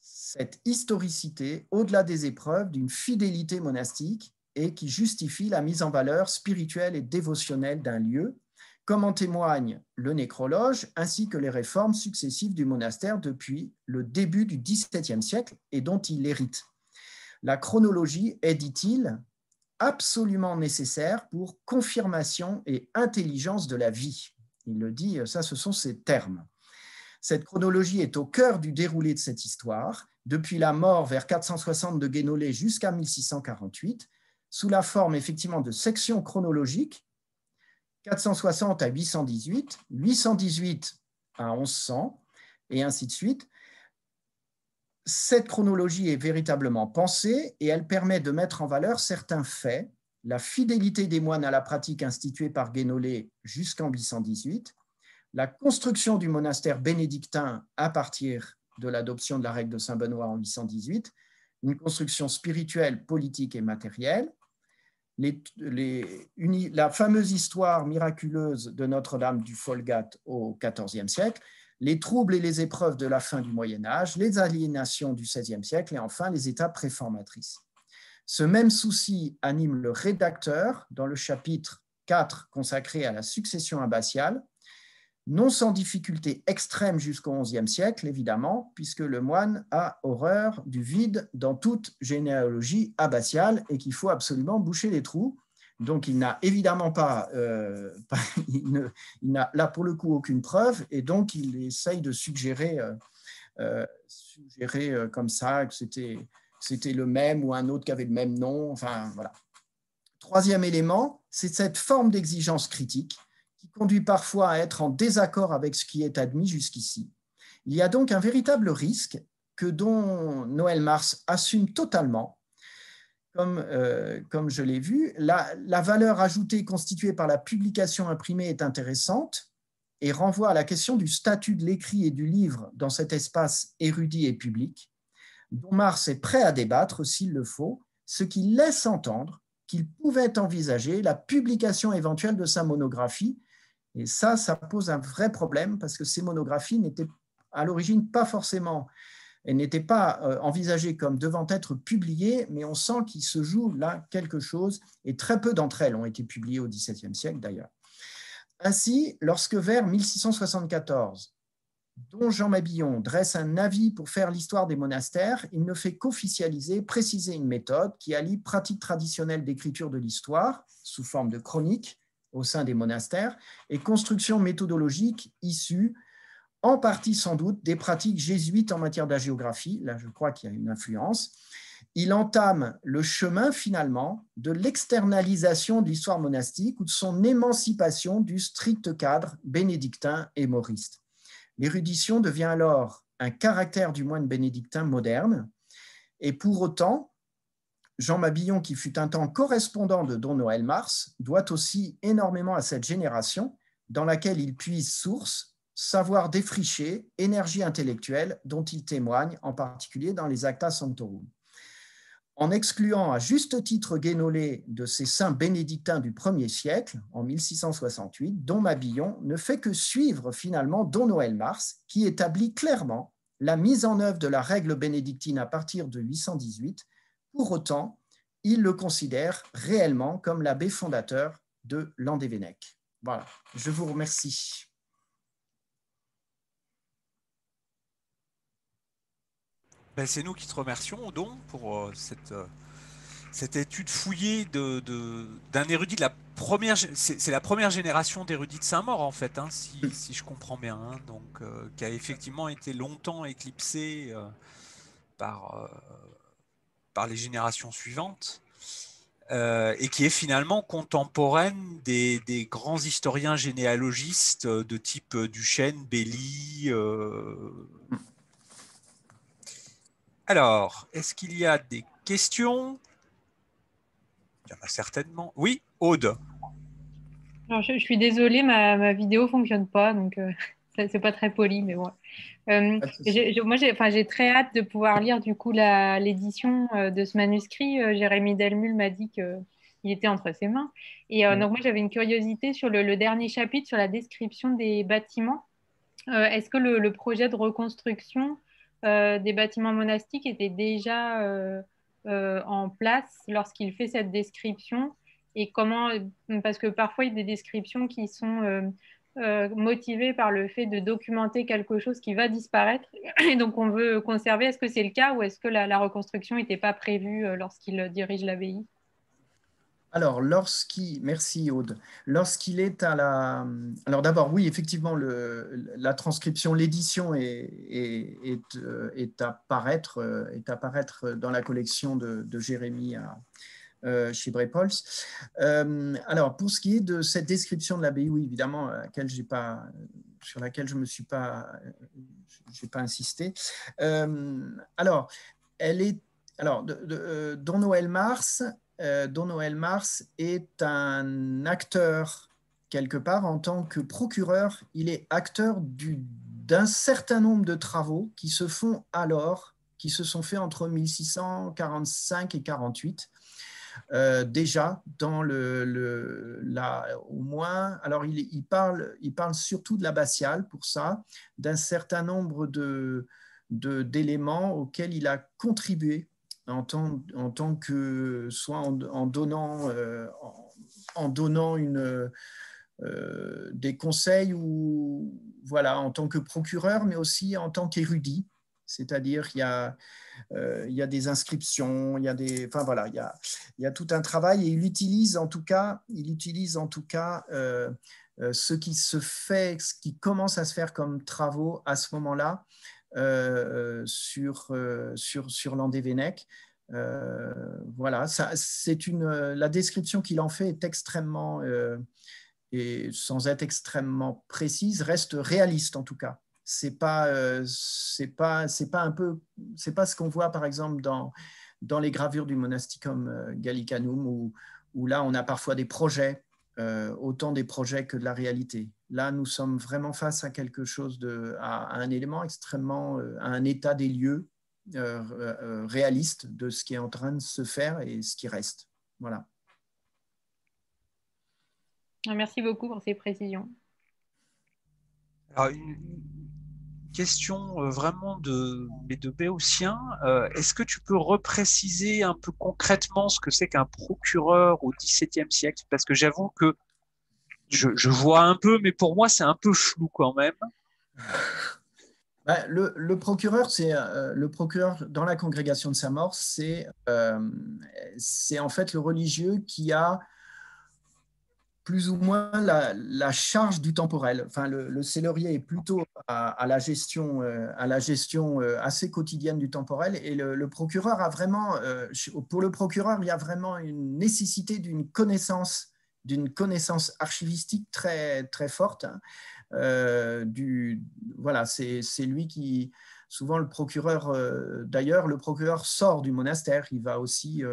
cette historicité au-delà des épreuves d'une fidélité monastique et qui justifie la mise en valeur spirituelle et dévotionnelle d'un lieu, comme en témoigne le nécrologe ainsi que les réformes successives du monastère depuis le début du XVIIe siècle et dont il hérite. La chronologie est, dit-il, absolument nécessaire pour confirmation et intelligence de la vie. Il le dit, ça ce sont ses termes. Cette chronologie est au cœur du déroulé de cette histoire, depuis la mort vers 460 de Guénolé jusqu'à 1648, sous la forme effectivement de sections chronologiques, 460 à 818, 818 à 1100, et ainsi de suite, cette chronologie est véritablement pensée et elle permet de mettre en valeur certains faits, la fidélité des moines à la pratique instituée par Guénolé jusqu'en 818, la construction du monastère bénédictin à partir de l'adoption de la règle de Saint-Benoît en 818, une construction spirituelle, politique et matérielle, la fameuse histoire miraculeuse de Notre-Dame du Folgat au XIVe siècle, les troubles et les épreuves de la fin du Moyen Âge, les aliénations du XVIe siècle et enfin les étapes réformatrices. Ce même souci anime le rédacteur dans le chapitre 4 consacré à la succession abbatiale, non sans difficulté extrême jusqu'au XIe siècle, évidemment, puisque le moine a horreur du vide dans toute généalogie abbatiale et qu'il faut absolument boucher les trous. Donc, il n'a évidemment pas, euh, il, n'a là pour le coup aucune preuve, et donc il essaye de suggérer, euh, euh, suggérer comme ça que c'était, c'était le même ou un autre qui avait le même nom. Enfin, voilà. Troisième élément, c'est cette forme d'exigence critique qui conduit parfois à être en désaccord avec ce qui est admis jusqu'ici. Il y a donc un véritable risque que dont Noël Mars assume totalement comme, euh, comme je l'ai vu. La, la, valeur ajoutée constituée par la publication imprimée est intéressante et renvoie à la question du statut de l'écrit et du livre dans cet espace érudit et public, dont Mars est prêt à débattre s'il le faut, ce qui laisse entendre qu'il pouvait envisager la publication éventuelle de sa monographie. Et ça, ça pose un vrai problème parce que ces monographies n'étaient à l'origine pas forcément elle n'était pas euh, envisagée comme devant être publiée, mais on sent qu'il se joue là quelque chose, et très peu d'entre elles ont été publiées au XVIIe siècle d'ailleurs. Ainsi, lorsque vers 1674, dont Jean Mabillon dresse un avis pour faire l'histoire des monastères, il ne fait qu'officialiser, préciser une méthode qui allie pratique traditionnelle d'écriture de l'histoire, sous forme de chronique, au sein des monastères, et construction méthodologique issue, en partie sans doute, des pratiques jésuites en matière d'agiographie. Là, je crois qu'il y a une influence. Il entame le chemin, finalement, de l'externalisation de l'histoire monastique ou de son émancipation du strict cadre bénédictin et mauriste. L'érudition devient alors un caractère du moine bénédictin moderne, et pour autant, Jean Mabillon, qui fut un temps correspondant de Don Noël Mars, doit aussi énormément à cette génération dans laquelle il puise source, savoir défriché, énergie intellectuelle dont il témoigne en particulier dans les Acta Sanctorum en excluant à juste titre Guénolé de ces saints bénédictins du 1er siècle, en 1668, dont Mabillon ne fait que suivre finalement Don Noël Mars, qui établit clairement la mise en œuvre de la règle bénédictine à partir de 818. Pour autant, il le considère réellement comme l'abbé fondateur de Landévennec. Voilà, je vous remercie. Ben, c'est nous qui te remercions, Odon, pour euh, cette, euh, cette étude fouillée d'un de, d'un érudit de la première. C'est la première génération d'érudits de Saint-Maur, en fait, hein, si, si, je comprends bien. Hein, donc, euh, qui a effectivement été longtemps éclipsé par, par les générations suivantes. et qui est finalement contemporaine des, des, grands historiens généalogistes de type Duchesne, Belly, alors, est-ce qu'il y a des questions? Il y en a certainement. Oui, Aude. Alors, je, suis désolée, ma, ma, vidéo ne fonctionne pas, donc euh, c'est pas très poli, mais bon. Euh, moi, j'ai très hâte de pouvoir lire du coup l'édition euh, de ce manuscrit. Jérémy Delmul m'a dit qu'il était entre ses mains. Et donc, moi, j'avais une curiosité sur le, dernier chapitre, sur la description des bâtiments. Est-ce que le, projet de reconstruction euh, des bâtiments monastiques étaient déjà euh, euh, en place lorsqu'il fait cette description. Et comment, parce que parfois il y a des descriptions qui sont motivées par le fait de documenter quelque chose qui va disparaître. Et donc on veut conserver. Est-ce que c'est le cas ou est-ce que la, la reconstruction n'était pas prévue lorsqu'il dirige l'abbaye? Alors, lorsqu'il, merci Aude, lorsqu'il est à la, alors d'abord oui, effectivement, la transcription, l'édition est, est, est, à paraître, dans la collection de, Jérémie à, euh, chez Brepols. Euh, alors, pour ce qui est de cette description de l'abbaye, oui, évidemment, sur laquelle je ne me suis pas, j'ai pas insisté. Euh, alors, elle est, alors, de, Noël Mars euh, Don Noël Mars est un acteur quelque part en tant que procureur. Il est acteur d'un certain nombre de travaux qui se font alors, qui se sont faits entre 1645 et 48. Euh, déjà dans le, au moins alors il, parle il parle surtout de l'abbatiale pour ça d'un certain nombre de d'éléments auxquels il a contribué en tant, en tant que soit en, donnant, euh, en, donnant une, euh, des conseils ou voilà, en tant que procureur, mais aussi en tant qu'érudit. C'est-à-dire qu'il y, a, euh, il y a des inscriptions, il y a des, enfin voilà, il y a, il y a tout un travail et il utilise en tout cas, il utilise en tout cas ce qui se fait, ce qui commence à se faire comme travaux à ce moment-là sur, euh, sur, sur Landévennec. Euh, voilà, c'est une, la description qu'il en fait est extrêmement, et sans être extrêmement précise, reste réaliste en tout cas c'est pas c'est pas c'est pas un peu c'est pas ce qu'on voit par exemple dans dans les gravures du monasticum gallicanum où, où là on a parfois des projets autant des projets que de la réalité Là, nous sommes vraiment face à quelque chose de, à, un élément extrêmement, euh, à un état des lieux euh, euh, réaliste de ce qui est en train de se faire et ce qui reste. Voilà. Merci beaucoup pour ces précisions. Alors, une question vraiment de, de Béotien. Est-ce que tu peux repréciser un peu concrètement ce que c'est qu'un procureur au XVIIe siècle? Parce que j'avoue que je, vois un peu, mais pour moi, c'est un peu flou quand même. bah, le, procureur, c'est le procureur dans la congrégation de Saint-Maur, c'est c'est en fait le religieux qui a plus ou moins la, charge du temporel. Enfin, le, le est plutôt à, la gestion, à la gestion euh, euh, assez quotidienne du temporel, et le, procureur a vraiment, euh, pour le procureur, il y a vraiment une nécessité d'une connaissance, d'une connaissance archivistique très très forte. Hein. du, voilà, c'est lui qui souvent le procureur, d'ailleurs, le procureur sort du monastère, il va aussi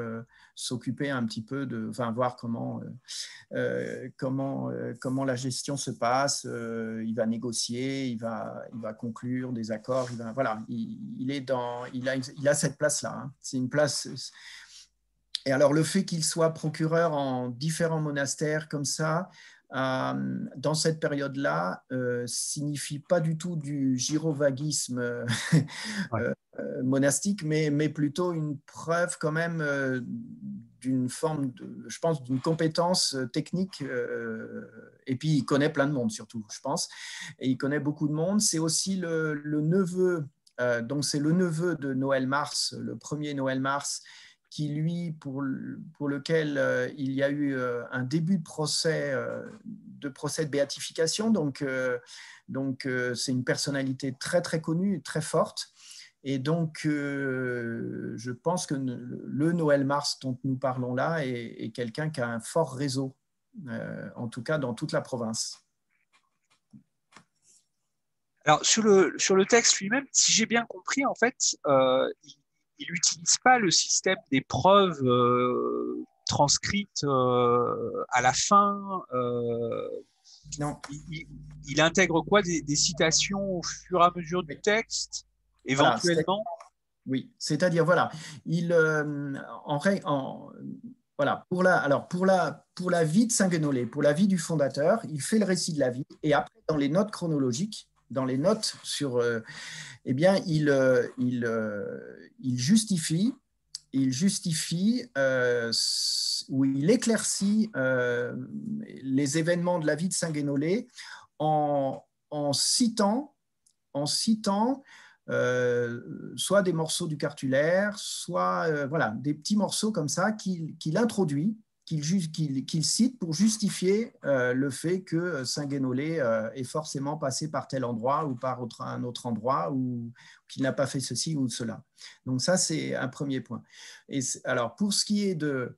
s'occuper un petit peu de, voir comment, euh, euh, comment, euh, comment la gestion se passe. il va négocier, il va, il va conclure des accords. Il va, voilà, il, est dans, il a, il a cette place-là. Hein. C'est une place. Et alors, le fait qu'il soit procureur en différents monastères comme ça, dans cette période-là, euh, signifie pas du tout du gyrovagisme Euh, monastique, mais, mais, plutôt une preuve quand même euh, d'une forme, de, je pense, d'une compétence euh, technique. et puis, il connaît plein de monde, surtout, je pense. Et il connaît beaucoup de monde. C'est aussi le, le neveu, donc c'est le neveu de Noël Mars, le premier Noël Mars, qui lui, pour, pour lequel il y a eu un début de procès, de procès de béatification. Donc, donc c'est une personnalité très très connue, très forte. Et donc, euh, je pense que le Noël Mars dont nous parlons là est, quelqu'un qui a un fort réseau, euh, en tout cas dans toute la province. Alors, sur le, sur le texte lui-même, si j'ai bien compris, en fait, euh, il n'utilise pas le système des preuves transcrites à la fin. non. Il, intègre quoi des, des, citations au fur et à mesure du texte éventuellement? Oui, c'est-à-dire, voilà, il, euh, en, en, voilà, pour la, alors pour la, pour la vie de Saint-Guenolé, pour la vie du fondateur, il fait le récit de la vie et après, dans les notes chronologiques, dans les notes sur, euh, eh bien, il, euh, il, il justifie, il justifie ou il éclaircit les événements de la vie de Saint-Guenolé en, en citant, en citant euh, soit des morceaux du cartulaire, soit euh, voilà, des petits morceaux comme ça qu'il introduit, qu'il cite pour justifier euh, le fait que Saint-Guénolé est forcément passé par tel endroit ou par un autre endroit ou qu'il n'a pas fait ceci ou cela. Donc ça, c'est un premier point. Et alors, pour ce qui est de,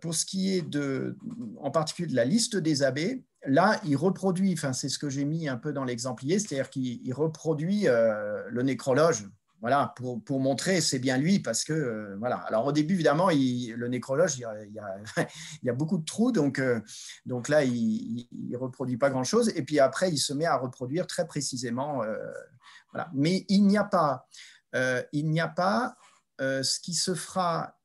pour ce qui est de, en particulier de la liste des abbés, là, il reproduit, enfin, c'est ce que j'ai mis un peu dans l'exemplier, c'est-à-dire qu'il reproduit euh, le nécrologe. Voilà, pour, pour montrer c'est bien lui parce que euh, voilà. Alors au début évidemment le nécrologe il y, a, il, y a, beaucoup de trous donc euh, donc là il, ne reproduit pas grand chose et puis après il se met à reproduire très précisément voilà. Mais il n'y a pas il n'y a pas ce qui se fera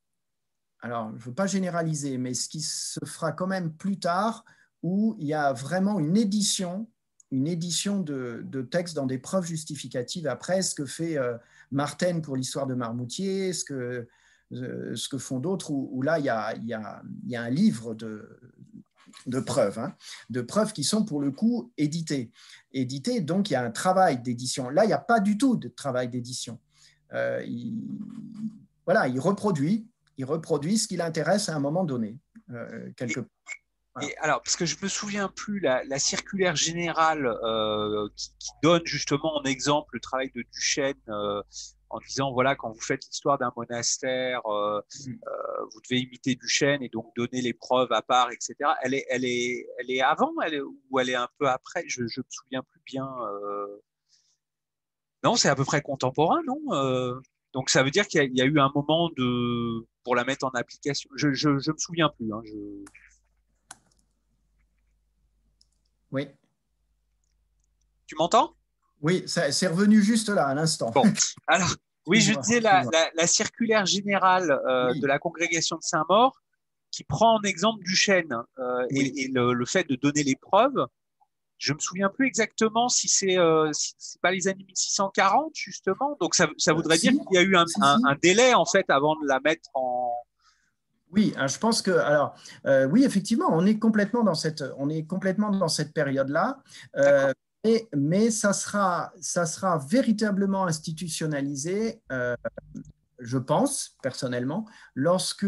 alors je ne veux pas généraliser mais ce qui se fera quand même plus tard où il y a vraiment une édition, une édition de, textes dans des preuves justificatives après, ce que fait euh, Martin pour l'histoire de Marmoutier, ce que, euh, ce que font d'autres, où, là, il y, a, il, y a, y, a, un livre de, de preuves, hein, de preuves qui sont pour le coup éditées. Éditées, donc il y a un travail d'édition. Là, il n'y a pas du tout de travail d'édition. Euh, voilà, il reproduit, il reproduit ce qui l'intéresse à un moment donné, quelque part. Et alors, parce que je me souviens plus, la, circulaire générale euh, qui, donne justement en exemple le travail de Duchesne euh, en disant voilà quand vous faites l'histoire d'un monastère, euh, mm. vous devez imiter Duchesne et donc donner les preuves à part, etc. Elle est, elle est, elle est avant, elle est, ou elle est un peu après? Je, je me souviens plus bien. Non, c'est à peu près contemporain, non Donc ça veut dire qu'il y, a eu un moment de pour la mettre en application. Je, je me souviens plus. Hein, je... Oui. Tu m'entends? Oui, c'est revenu juste là, à l'instant. Bon, alors, oui, je disais la, circulaire générale euh, de la congrégation de Saint-Maur qui prend en exemple Duchesne euh, et, le, fait de donner les preuves. Je me souviens plus exactement si c'est euh, pas les années 1640 justement. Donc ça, voudrait dire qu'il y a eu un, délai en fait avant de la mettre en, oui, hein, je pense que alors euh, oui, effectivement, on est complètement dans cette on est complètement dans cette période-là. Euh, mais, ça, sera, ça sera véritablement institutionnalisé je pense personnellement, lorsque,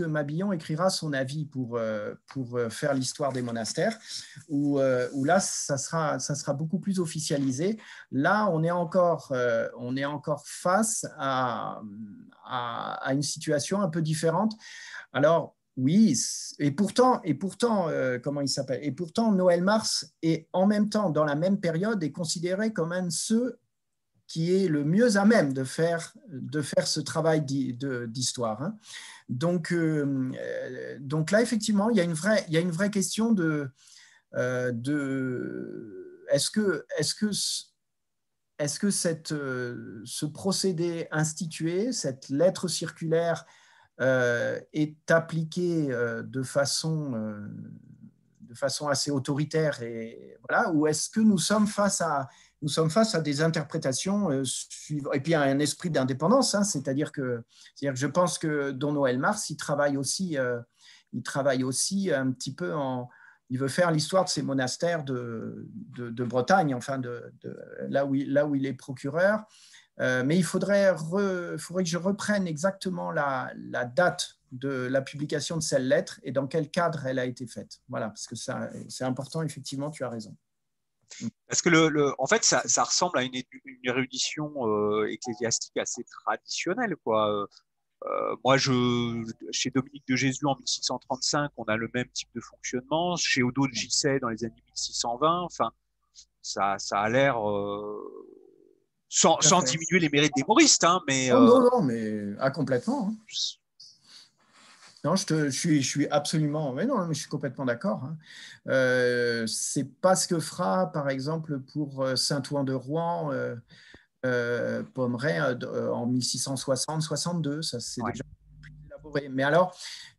Mabillon écrira son avis pour, euh, euh, faire l'histoire des monastères, où, euh, là, ça sera, beaucoup plus officialisé. Là, on est encore, face à, à, une situation un peu différente. Alors, oui, et pourtant, et pourtant comment il s'appelle? Et pourtant, Noël Mars est en même temps, dans la même période, est considéré comme un de ceux qui est le mieux à même de faire, de faire ce travail d'histoire. Hein. Donc, euh, donc là, effectivement, il y a une vraie, il y a une vraie question de, euh, de est-ce que, est-ce que, est-ce que cette, euh, ce procédé institué, cette lettre circulaire, est appliqué de façon de façon assez autoritaire et voilà, ou est-ce que nous sommes face à nous sommes face à des interprétations euh, et puis à un esprit d'indépendance. Hein, c'est-à-dire que, que, je pense que Don Noël Mars, il travaille aussi, euh, il travaille aussi un petit peu en, il veut faire l'histoire de ces monastères de, Bretagne, enfin de, là, où il, est procureur. Euh, mais il faudrait, faudrait que je reprenne exactement la, la, date de la publication de cette lettre et dans quel cadre elle a été faite. Voilà, parce que c'est important, effectivement, tu as raison. Parce que, le, en fait, ça, ça, ressemble à une, une érudition euh, ecclésiastique assez traditionnelle. Quoi. Euh, moi, je, chez Dominique de Jésus en 1635, on a le même type de fonctionnement. Chez Odo de Gisset dans les années 1620, enfin, ça, ça a l'air euh, sans, sans diminuer les mérites des moristes, hein, mais oh, non, non, mais ah, complètement. Hein. Non, je, te, je, suis, je suis absolument. Mais non, je suis complètement d'accord. Hein. Euh, c'est pas ce que fera, par exemple, pour euh, Saint-Ouen de Rouen, euh, euh Pommeret en 1660-62. Ça, c'est déjà plus élaboré. Mais alors,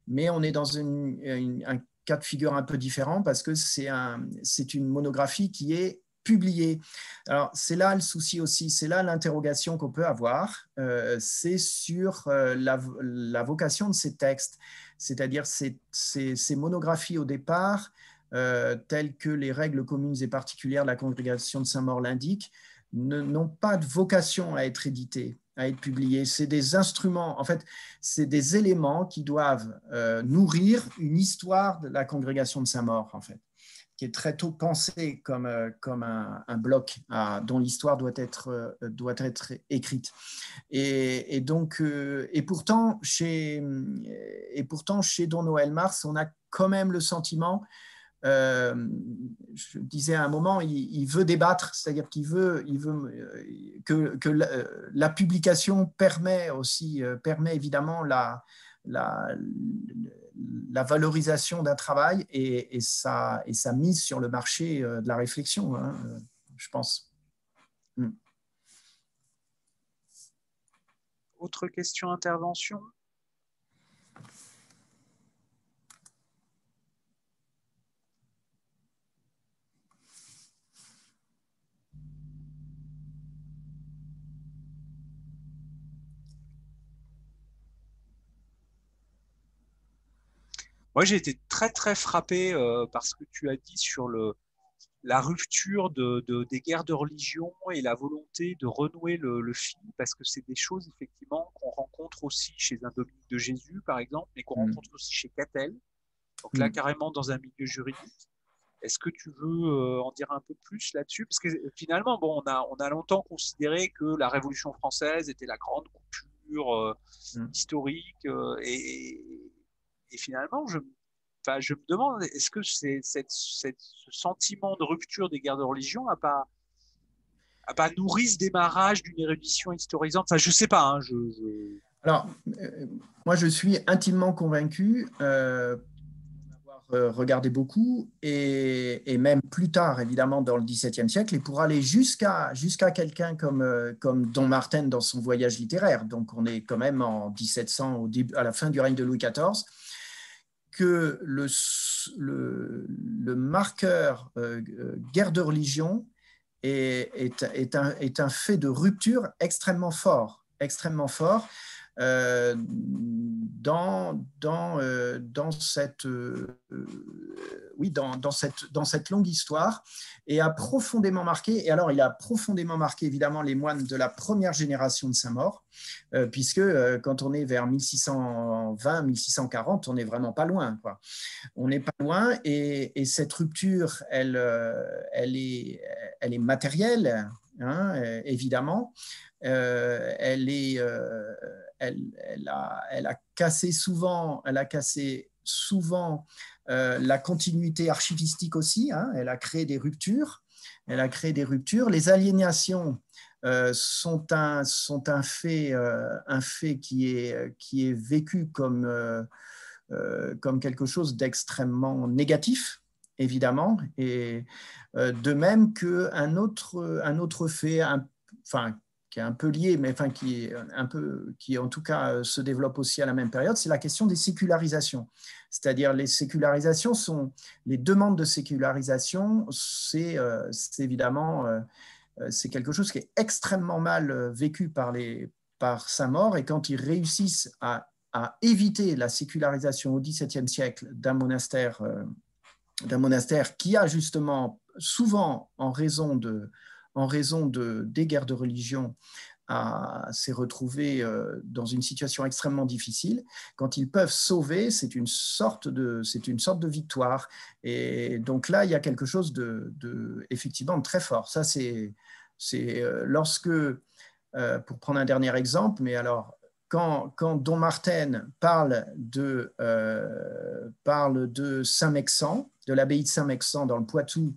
mais on est dans une, un cas de figure un peu différent parce que c'est un, une monographie qui est Alors, c'est là le souci aussi, c'est là l'interrogation qu'on peut avoir, euh, c'est sur euh, la, vocation de ces textes, c'est-à-dire ces, ces, monographies au départ, euh, telles que les règles communes et particulières de la congrégation de Saint-Maur l'indiquent, n'ont pas de vocation à être éditées à être publiées. C'est des instruments, en fait, c'est des éléments qui doivent nourrir une histoire de la congrégation de Saint-Maur, en fait qui est très tôt pensé comme, euh, comme un, bloc dont l'histoire doit être, euh, doit être écrite. Et, donc, euh, et, pourtant, chez, et pourtant, chez Don Noël Mars, on a quand même le sentiment, je disais à un moment, il, veut débattre, c'est-à-dire qu'il veut, il veut que, que la, publication permet aussi, permet évidemment la, la la valorisation d'un travail et, sa, et, sa, mise sur le marché euh, de la réflexion, hein, euh, je pense. Hmm. Autre question, intervention? Moi, j'ai été très, très frappé euh, par ce que tu as dit sur le, la rupture de, des guerres de religion et la volonté de renouer le, fil, parce que c'est des choses, effectivement, qu'on rencontre aussi chez un Dominique de Jésus, par exemple, mais qu'on mm. rencontre aussi chez Catel. Donc là, mm. carrément, dans un milieu juridique. Est-ce que tu veux euh, en dire un peu plus là-dessus? Parce que finalement, bon, on a, on a longtemps considéré que la Révolution française était la grande coupure euh, mm. historique et, et finalement, je, me demande, est-ce que ce sentiment de rupture des guerres de religion n'a pas, nourri ce démarrage d'une érudition historisante? Enfin, je sais pas. Hein, Alors, euh, moi, je suis intimement convaincu, euh, euh, regardé beaucoup, et, et, même plus tard, évidemment, dans le XVIIe siècle, et pour aller jusqu'à jusqu'à quelqu'un comme, euh, comme Don Martin dans son voyage littéraire. Donc, on est quand même en 1700, au début, à la fin du règne de Louis XIV que le, marqueur euh, guerre de religion est, est, un, est, un, fait de rupture extrêmement fort, extrêmement fort dans, euh, cette, euh, longue histoire et a profondément marqué, et alors il a profondément marqué évidemment les moines de la première génération de Saint-Maur, euh, puisque quand on est vers 1620-1640, on n'est vraiment pas loin. On n'est pas loin et, et, cette rupture, elle, elle est matérielle, hein, évidemment. elle est elle, a, cassé souvent, elle a cassé souvent euh, la continuité archivistique aussi. Hein. elle a créé des ruptures. Elle a créé des ruptures. Les aliénations euh, sont, un, fait, euh, qui est, vécu comme quelque chose d'extrêmement négatif, évidemment. Et de même qu'un autre, un autre fait, enfin, qui est un peu lié, mais enfin qui est un peu, qui en tout cas euh, se développe aussi à la même période, c'est la question des sécularisations. C'est-à-dire les sécularisations sont les demandes de sécularisation, c'est euh, évidemment euh, c'est quelque chose qui est extrêmement mal vécu par les par sa mort et quand ils réussissent à, à éviter la sécularisation au XVIIe siècle d'un monastère d'un monastère qui a justement souvent en raison de en raison de, des guerres de religion, s'est retrouvé euh, dans une situation extrêmement difficile. Quand ils peuvent sauver, c'est une sorte de, c'est une sorte de victoire. Et donc là, il y a quelque chose de, effectivement très fort. Ça, c'est, c'est euh, lorsque, euh, pour prendre un dernier exemple, mais alors quand, quand Don Martin parle de, parle de Saint-Mexan, de l'abbaye de Saint-Mexan dans le Poitou,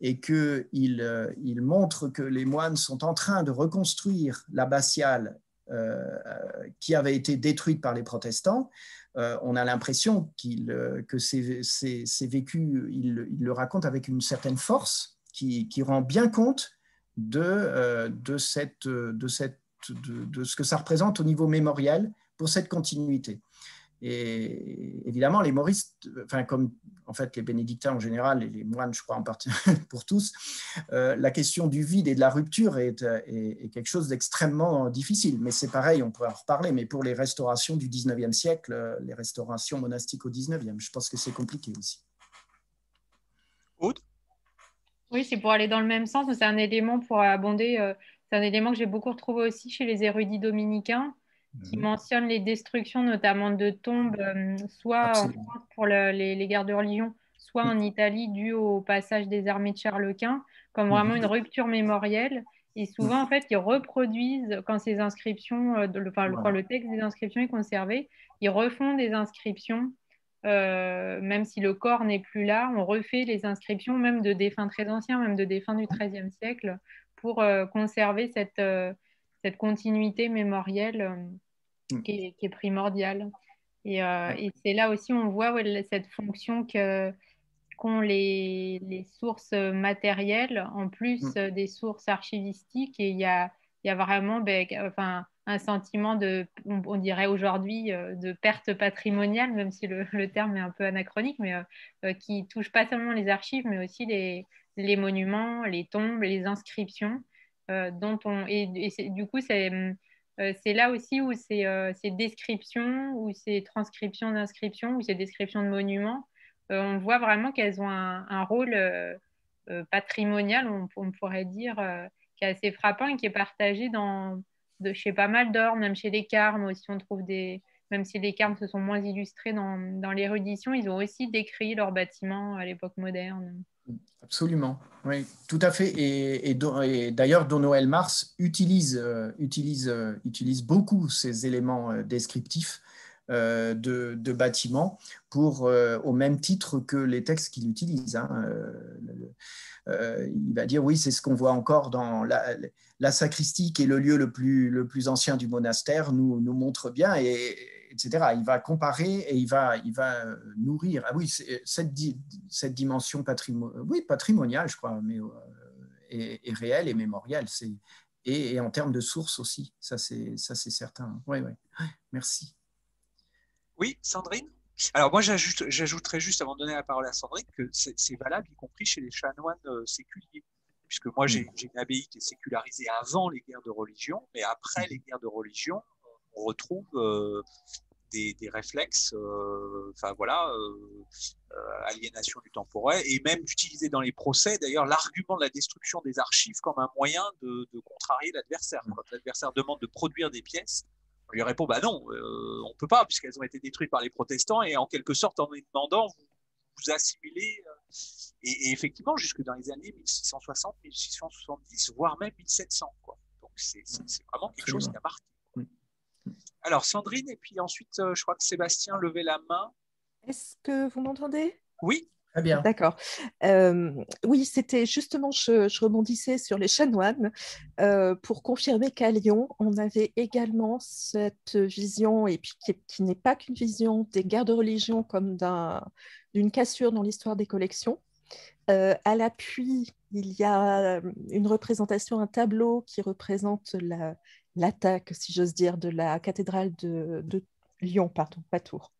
et qu'il euh, il montre que les moines sont en train de reconstruire l'abbatiale euh, qui avait été détruite par les protestants, euh, on a l'impression qu'il que c'est vécu, il, le raconte avec une certaine force qui, rend bien compte de, de, ce que ça représente au niveau mémoriel pour cette continuité. Et évidemment, les moristes, enfin, comme en fait les bénédictins en général et les moines, je crois en partie pour tous, euh, la question du vide et de la rupture est, est, quelque chose d'extrêmement difficile. Mais c'est pareil, on pourrait en reparler, mais pour les restaurations du 19e siècle, euh, les restaurations monastiques au 19e, je pense que c'est compliqué aussi. Aude? Oui, c'est pour aller dans le même sens, c'est un élément pour abonder, euh, c'est un élément que j'ai beaucoup retrouvé aussi chez les érudits dominicains qui mhm. mentionne les destructions notamment de tombes, euh, soit pour les, guerres de religion, soit en Italie dues au passage des armées de Charles Quint, comme vraiment une rupture mémorielle. Et souvent, en fait, ils reproduisent, quand ces inscriptions, euh, le, enfin, quand le texte des inscriptions est conservé, ils refont des inscriptions, euh, même si le corps n'est plus là, on refait les inscriptions, même de défunts très anciens, même de défunts du XIIIe siècle, pour conserver cette, cette continuité mémorielle Mm. qui, est, primordial. Et, euh, et c'est là aussi on voit cette fonction que qu'ont les, les, sources matérielles en plus mm. des sources archivistiques. Et il y a, y a, vraiment ben, enfin, un sentiment de, on, dirait aujourd'hui, euh, de perte patrimoniale, même si le, le, terme est un peu anachronique, mais euh, qui touche pas seulement les archives, mais aussi les, les monuments, les tombes, les inscriptions. Dont on, et, et du coup, c'est euh, c'est là aussi où ces, euh, descriptions, ou ces transcriptions d'inscriptions, ou ces descriptions de monuments, euh, on voit vraiment qu'elles ont un, rôle patrimonial, on, pourrait dire, qui est assez frappant et qui est partagé dans, de, chez pas mal d'ordres, même chez les carmes aussi, on trouve des, même si les carmes se sont moins illustrés dans, dans l'érudition, ils ont aussi décrit leurs bâtiments à l'époque moderne. Absolument, oui, tout à fait. Et, d'ailleurs, Don Noël Mars utilise, euh, euh, utilise beaucoup ces éléments euh, descriptifs de, bâtiments au même titre que les textes qu'il utilise. Hein, il va dire oui, c'est ce qu'on voit encore dans la, sacristie, qui est le lieu le plus, ancien du monastère, nous, montre bien. Etc. Il va comparer et il va, il va euh, nourrir. Ah oui, cette, cette dimension oui, patrimoniale, je crois, mais euh, est, réelle et mémorielle. Et, et, en termes de sources aussi, ça c'est certain. Oui, oui. Merci. Oui, Sandrine? Alors moi, j'ajouterais juste, avant de donner la parole à Sandrine, que c'est valable, y compris chez les chanoines euh, séculiers. Puisque moi, j'ai une abbaye qui est sécularisée avant les guerres de religion, mais après les guerres de religion, on retrouve des, réflexes, enfin voilà, aliénation du temporel, et même d'utiliser dans les procès, d'ailleurs, l'argument de la destruction des archives comme un moyen de, contrarier l'adversaire. Quand l'adversaire demande de produire des pièces, on lui répond bah non, on peut pas puisqu'elles ont été détruites par les protestants et en quelque sorte en les demandant vous, vous assimilez et, effectivement jusque dans les années 1660, 1670, voire même 1700 quoi. Donc c'est vraiment quelque chose qui a marqué. Alors, Sandrine, et puis ensuite, euh, je crois que Sébastien levait la main. Est-ce que vous m'entendez? Oui. Très bien. D'accord. Euh, oui, c'était justement, je, rebondissais sur les chanoines euh, pour confirmer qu'à Lyon, on avait également cette vision, et puis qui, n'est pas qu'une vision des guerres de religion comme d'une cassure dans l'histoire des collections. à l'appui, il y a une représentation, un tableau qui représente la, l'attaque, si j'ose dire, de la cathédrale de, Lyon, pardon, pas Tours,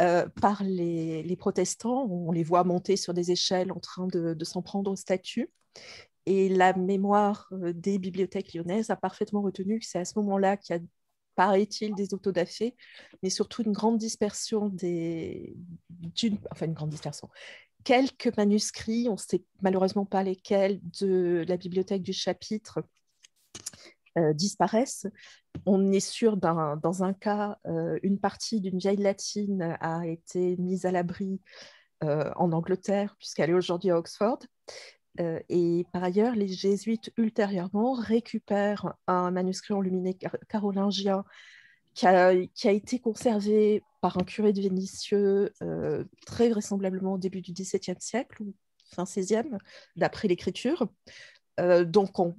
euh, par les, protestants. On les voit monter sur des échelles en train de, s'en prendre aux statues. Et la mémoire euh, des bibliothèques lyonnaises a parfaitement retenu que c'est à ce moment-là qu'il y a, paraît-il, des autodafés, mais surtout une grande dispersion des... Enfin, une grande dispersion. Quelques manuscrits, on ne sait malheureusement pas lesquels, de la bibliothèque du chapitre euh, disparaissent. On est sûr, dans un cas, euh, une partie d'une vieille latine a été mise à l'abri euh, en Angleterre, puisqu'elle est aujourd'hui à Oxford. et par ailleurs, les jésuites ultérieurement récupèrent un manuscrit enluminé carolingien qui a, qui a, été conservé par un curé de Vénitieux très vraisemblablement au début du XVIIe siècle ou fin XVIe, d'après l'écriture. donc on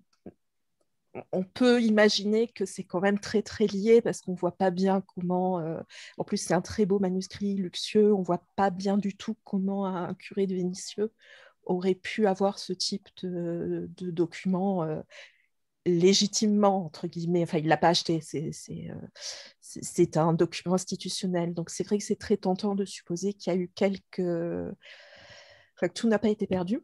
on peut imaginer que c'est quand même très très lié parce qu'on voit pas bien comment, euh, en plus c'est un très beau manuscrit luxueux, on voit pas bien du tout comment un curé de Vénitieux aurait pu avoir ce type de, document euh, légitimement, entre guillemets, enfin il l'a pas acheté, euh, c'est un document institutionnel. Donc c'est vrai que c'est très tentant de supposer qu'il y a eu quelques... Que tout n'a pas été perdu.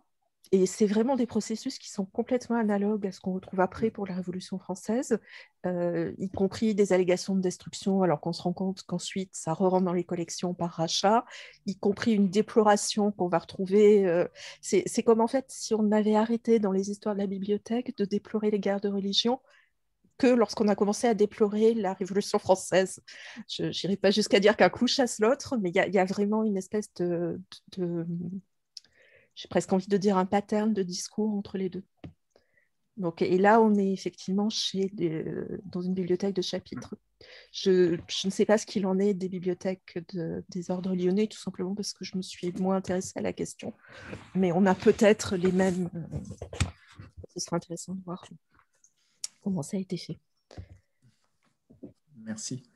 Et c'est vraiment des processus qui sont complètement analogues à ce qu'on retrouve après mm. pour la Révolution française, euh, y compris des allégations de destruction, alors qu'on se rend compte qu'ensuite ça re rentre dans les collections par rachat, y compris une déploration qu'on va retrouver. Euh, c'est comme en fait si on avait arrêté dans les histoires de la bibliothèque de déplorer les guerres de religion, que lorsqu'on a commencé à déplorer la Révolution française. Je n'irai pas jusqu'à dire qu'un coup chasse l'autre, mais il y, y, a vraiment une espèce de, de, j'ai presque envie de dire un pattern de discours entre les deux. Donc, et là, on est effectivement chez dans une bibliothèque de chapitres. Je, ne sais pas ce qu'il en est des bibliothèques des ordres lyonnais, tout simplement parce que je me suis moins intéressée à la question. Mais on a peut-être les mêmes. Euh, ce sera intéressant de voir comment ça a été fait. Merci.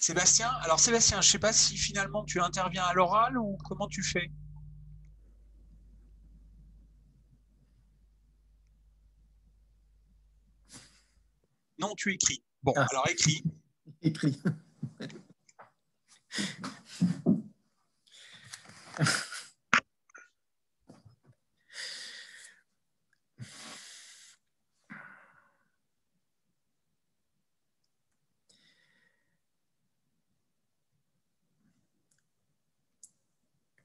Sébastien, alors Sébastien, je ne sais pas si finalement tu interviens à l'oral ou comment tu fais? Non, tu écris. Bon, ah. alors écris. Écris.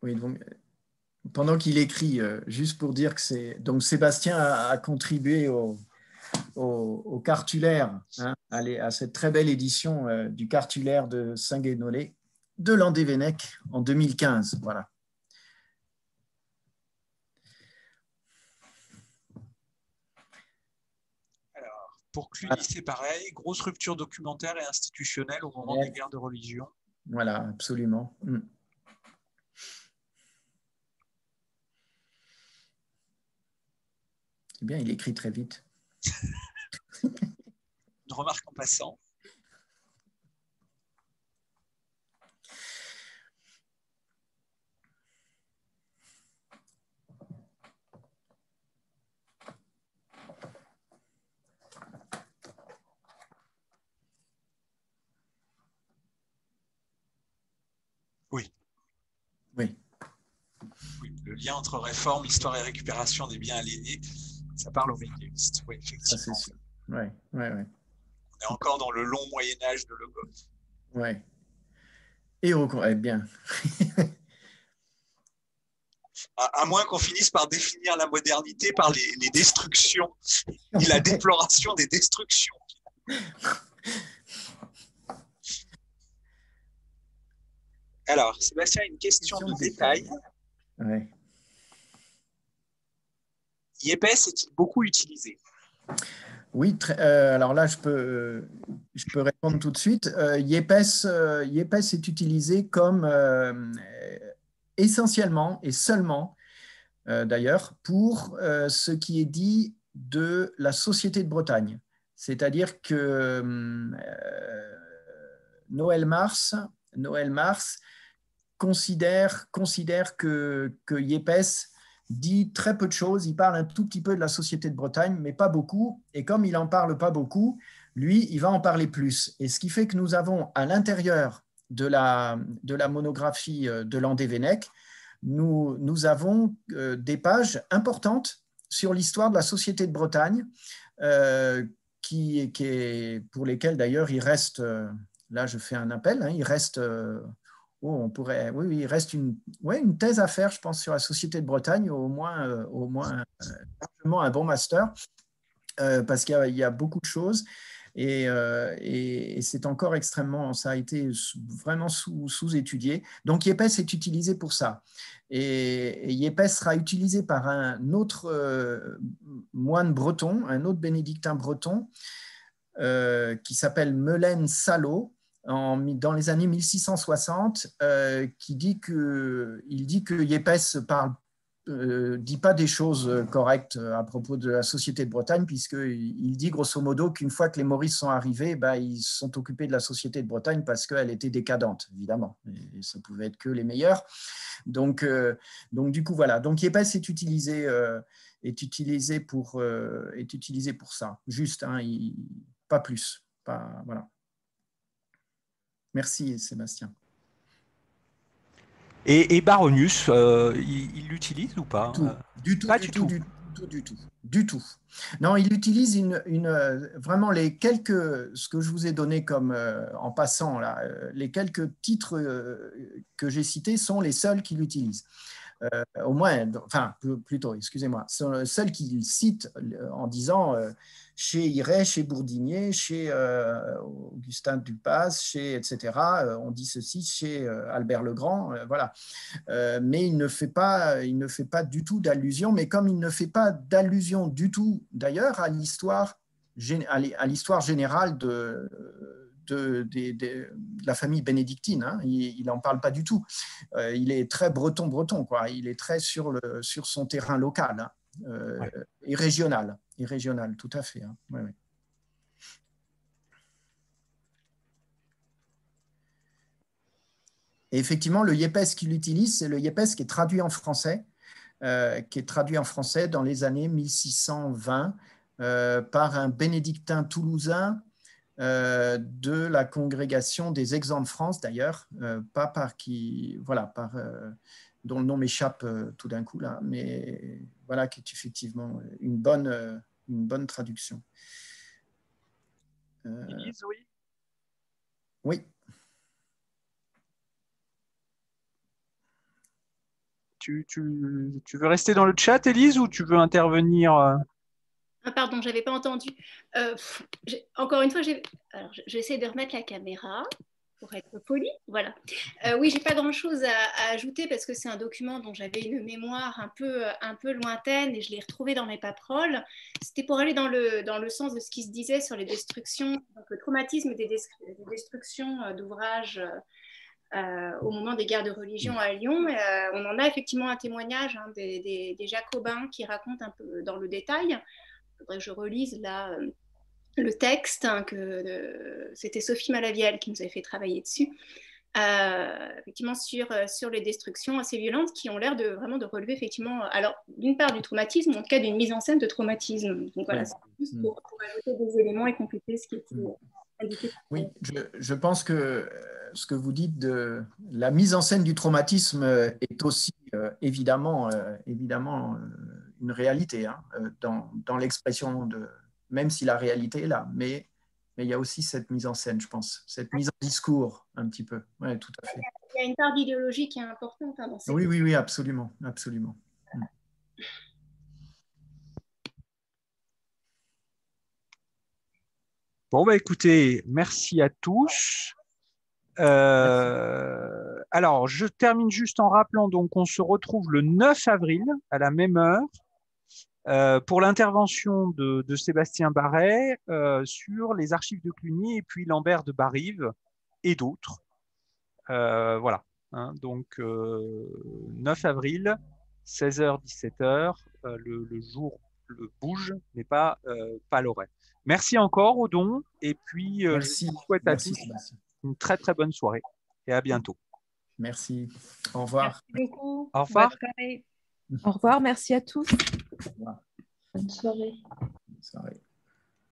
Oui, donc, pendant qu'il écrit, euh, juste pour dire que c'est. Donc, Sébastien a contribué au, au, cartulaire, hein, à, cette très belle édition euh, du cartulaire de Saint-Guénolé de Landévennec en 2015. Voilà. Alors, pour Cluny, c'est pareil, grosse rupture documentaire et institutionnelle au moment des guerres de religion. Voilà, absolument. Mm. C'est bien, il écrit très vite. Une remarque en passant. Oui. Oui. oui. Le lien entre réforme, histoire et récupération des biens aliénés ça parle aux médiévistes, oui, effectivement. Ça, c'est sûr. Ouais, ouais, ouais. On est encore dans le long Moyen Âge de Logos. Ouais. Et au eh bien. à, moins qu'on finisse par définir la modernité par les, destructions et la déploration des destructions. Alors, Sébastien, une question, de détail. Ouais. Yepes est-il beaucoup utilisé? Oui, euh, alors là, je peux, je peux répondre tout de suite. Euh, Yepes, euh, est utilisé comme essentiellement et seulement, d'ailleurs, pour ce qui est dit de la société de Bretagne. C'est-à-dire que Noël Mars, Noël Mars considère, considère que, que Yepes dit très peu de choses. Il parle un tout petit peu de la société de Bretagne, mais pas beaucoup. Et comme il n'en parle pas beaucoup, lui, il va en parler plus. Et ce qui fait que nous avons à l'intérieur de la, de la monographie euh, de Landévennec, nous, nous avons euh, des pages importantes sur l'histoire de la société de Bretagne, euh, qui, est, pour lesquelles d'ailleurs il reste, là je fais un appel, hein, il reste Oh, on pourrait, oui, il reste une, thèse à faire, je pense, sur la société de Bretagne, au moins, euh, au moins euh, un bon master, euh, parce qu'il y, a beaucoup de choses. Et, et, c'est encore extrêmement, ça a été vraiment sous-étudié. Donc Yepes est utilisé pour ça. Et, et Yepes sera utilisé par un autre moine breton, un autre bénédictin breton, qui s'appelle Melaine Salo, dans les années 1660 euh, qui dit que, il dit que Yepes parle euh, dit pas des choses correctes à propos de la société de Bretagne, puisqu'il dit grosso modo qu'une fois que les Maurices sont arrivés, bah, ils sont occupés de la société de Bretagne parce qu'elle était décadente, évidemment. Et ça pouvait être que les meilleurs. Donc, euh, donc du coup, voilà. Donc Yepes est utilisé, est utilisé, pour, est utilisé pour ça, juste, hein, pas plus. Voilà. Merci Sébastien. Et, Baronius, euh, il l'utilise ou pas Du tout, du, tout, du, tout, du tout, du tout. Non, il utilise une, euh, vraiment les quelques, ce que je vous ai donné comme euh, en passant là, les quelques titres que j'ai cités sont les seuls qu'il utilise. au moins, enfin plutôt, excusez-moi, sont seuls qu'il cite en disant chez Iret, chez Bourdinier, chez euh, Augustin Dupas, chez etc. Euh, on dit ceci chez euh, Albert Legrand, voilà. mais il ne fait pas, il ne fait pas du tout d'allusion. Mais comme il ne fait pas d'allusion du tout, d'ailleurs, à l'histoire, à l'histoire générale de, de, la famille bénédictine. Hein, il n'en parle pas du tout. il est très breton-breton, quoi. Il est très sur, le, sur son terrain local hein, et régional et régional, tout à fait. Hein. Et effectivement, le YEPES qu'il utilise, c'est le YEPES qui est traduit en français, euh, qui est traduit en français dans les années 1620 euh, par un bénédictin toulousain euh, de la congrégation des exempts de France, d'ailleurs, pas par qui, voilà, par, dont le nom m'échappe tout d'un coup là, mais voilà, qui est effectivement une bonne, une bonne traduction. Euh, oui. Oui. Tu, tu, tu, veux rester dans le chat, Élise, ou tu veux intervenir euh? ah, Pardon, j'avais pas entendu. Euh, encore une fois, j'essaie de remettre la caméra pour être poli. Voilà. Euh, oui, j'ai pas grand-chose à, ajouter parce que c'est un document dont j'avais une mémoire un peu, un peu lointaine et je l'ai retrouvé dans mes paperoles. C'était pour aller dans le, dans le sens de ce qui se disait sur les destructions, donc le traumatisme des, destructions euh, d'ouvrages euh, au moment des guerres de religion à Lyon. on en a effectivement un témoignage hein, des, des, Jacobins qui racontent un peu dans le détail. Il faudrait que je relise là le texte, hein, que c'était Sophie Malaviel qui nous avait fait travailler dessus, euh, effectivement sur, euh, sur les destructions assez violentes qui ont l'air de vraiment de relever effectivement, alors d'une part du traumatisme, en tout cas d'une mise en scène de traumatisme. Donc voilà, c'est juste pour, ajouter des éléments et compléter ce qui était indiqué. Oui, je, je, pense que euh, ce que vous dites de la mise en scène du traumatisme est aussi évidemment, évidemment une réalité hein, dans, dans l'expression de même si la réalité est là. Mais mais il y a aussi cette mise en scène, je pense, cette mise en discours un petit peu. Oui, tout à fait. Il y a une part d'idéologie qui est importante hein, dans ces Oui, oui, oui, absolument, absolument. Bon, bah écoutez, merci à tous. Euh, alors, je termine juste en rappelant, donc on se retrouve le 9 avril à la même heure euh, pour l'intervention de, Sébastien Barret euh, sur les archives de Cluny et puis Lambert de Barive et d'autres. voilà, hein. donc 9 avril, 16h, 17h, le, le, jour le bouge, mais pas, pas l'horaire. Merci encore, Odon, et puis je vous souhaite à tous une très très bonne soirée et à bientôt. Merci. Au revoir. Merci beaucoup. Au revoir. Au revoir. Merci à tous. Bonne soirée. Bonne soirée.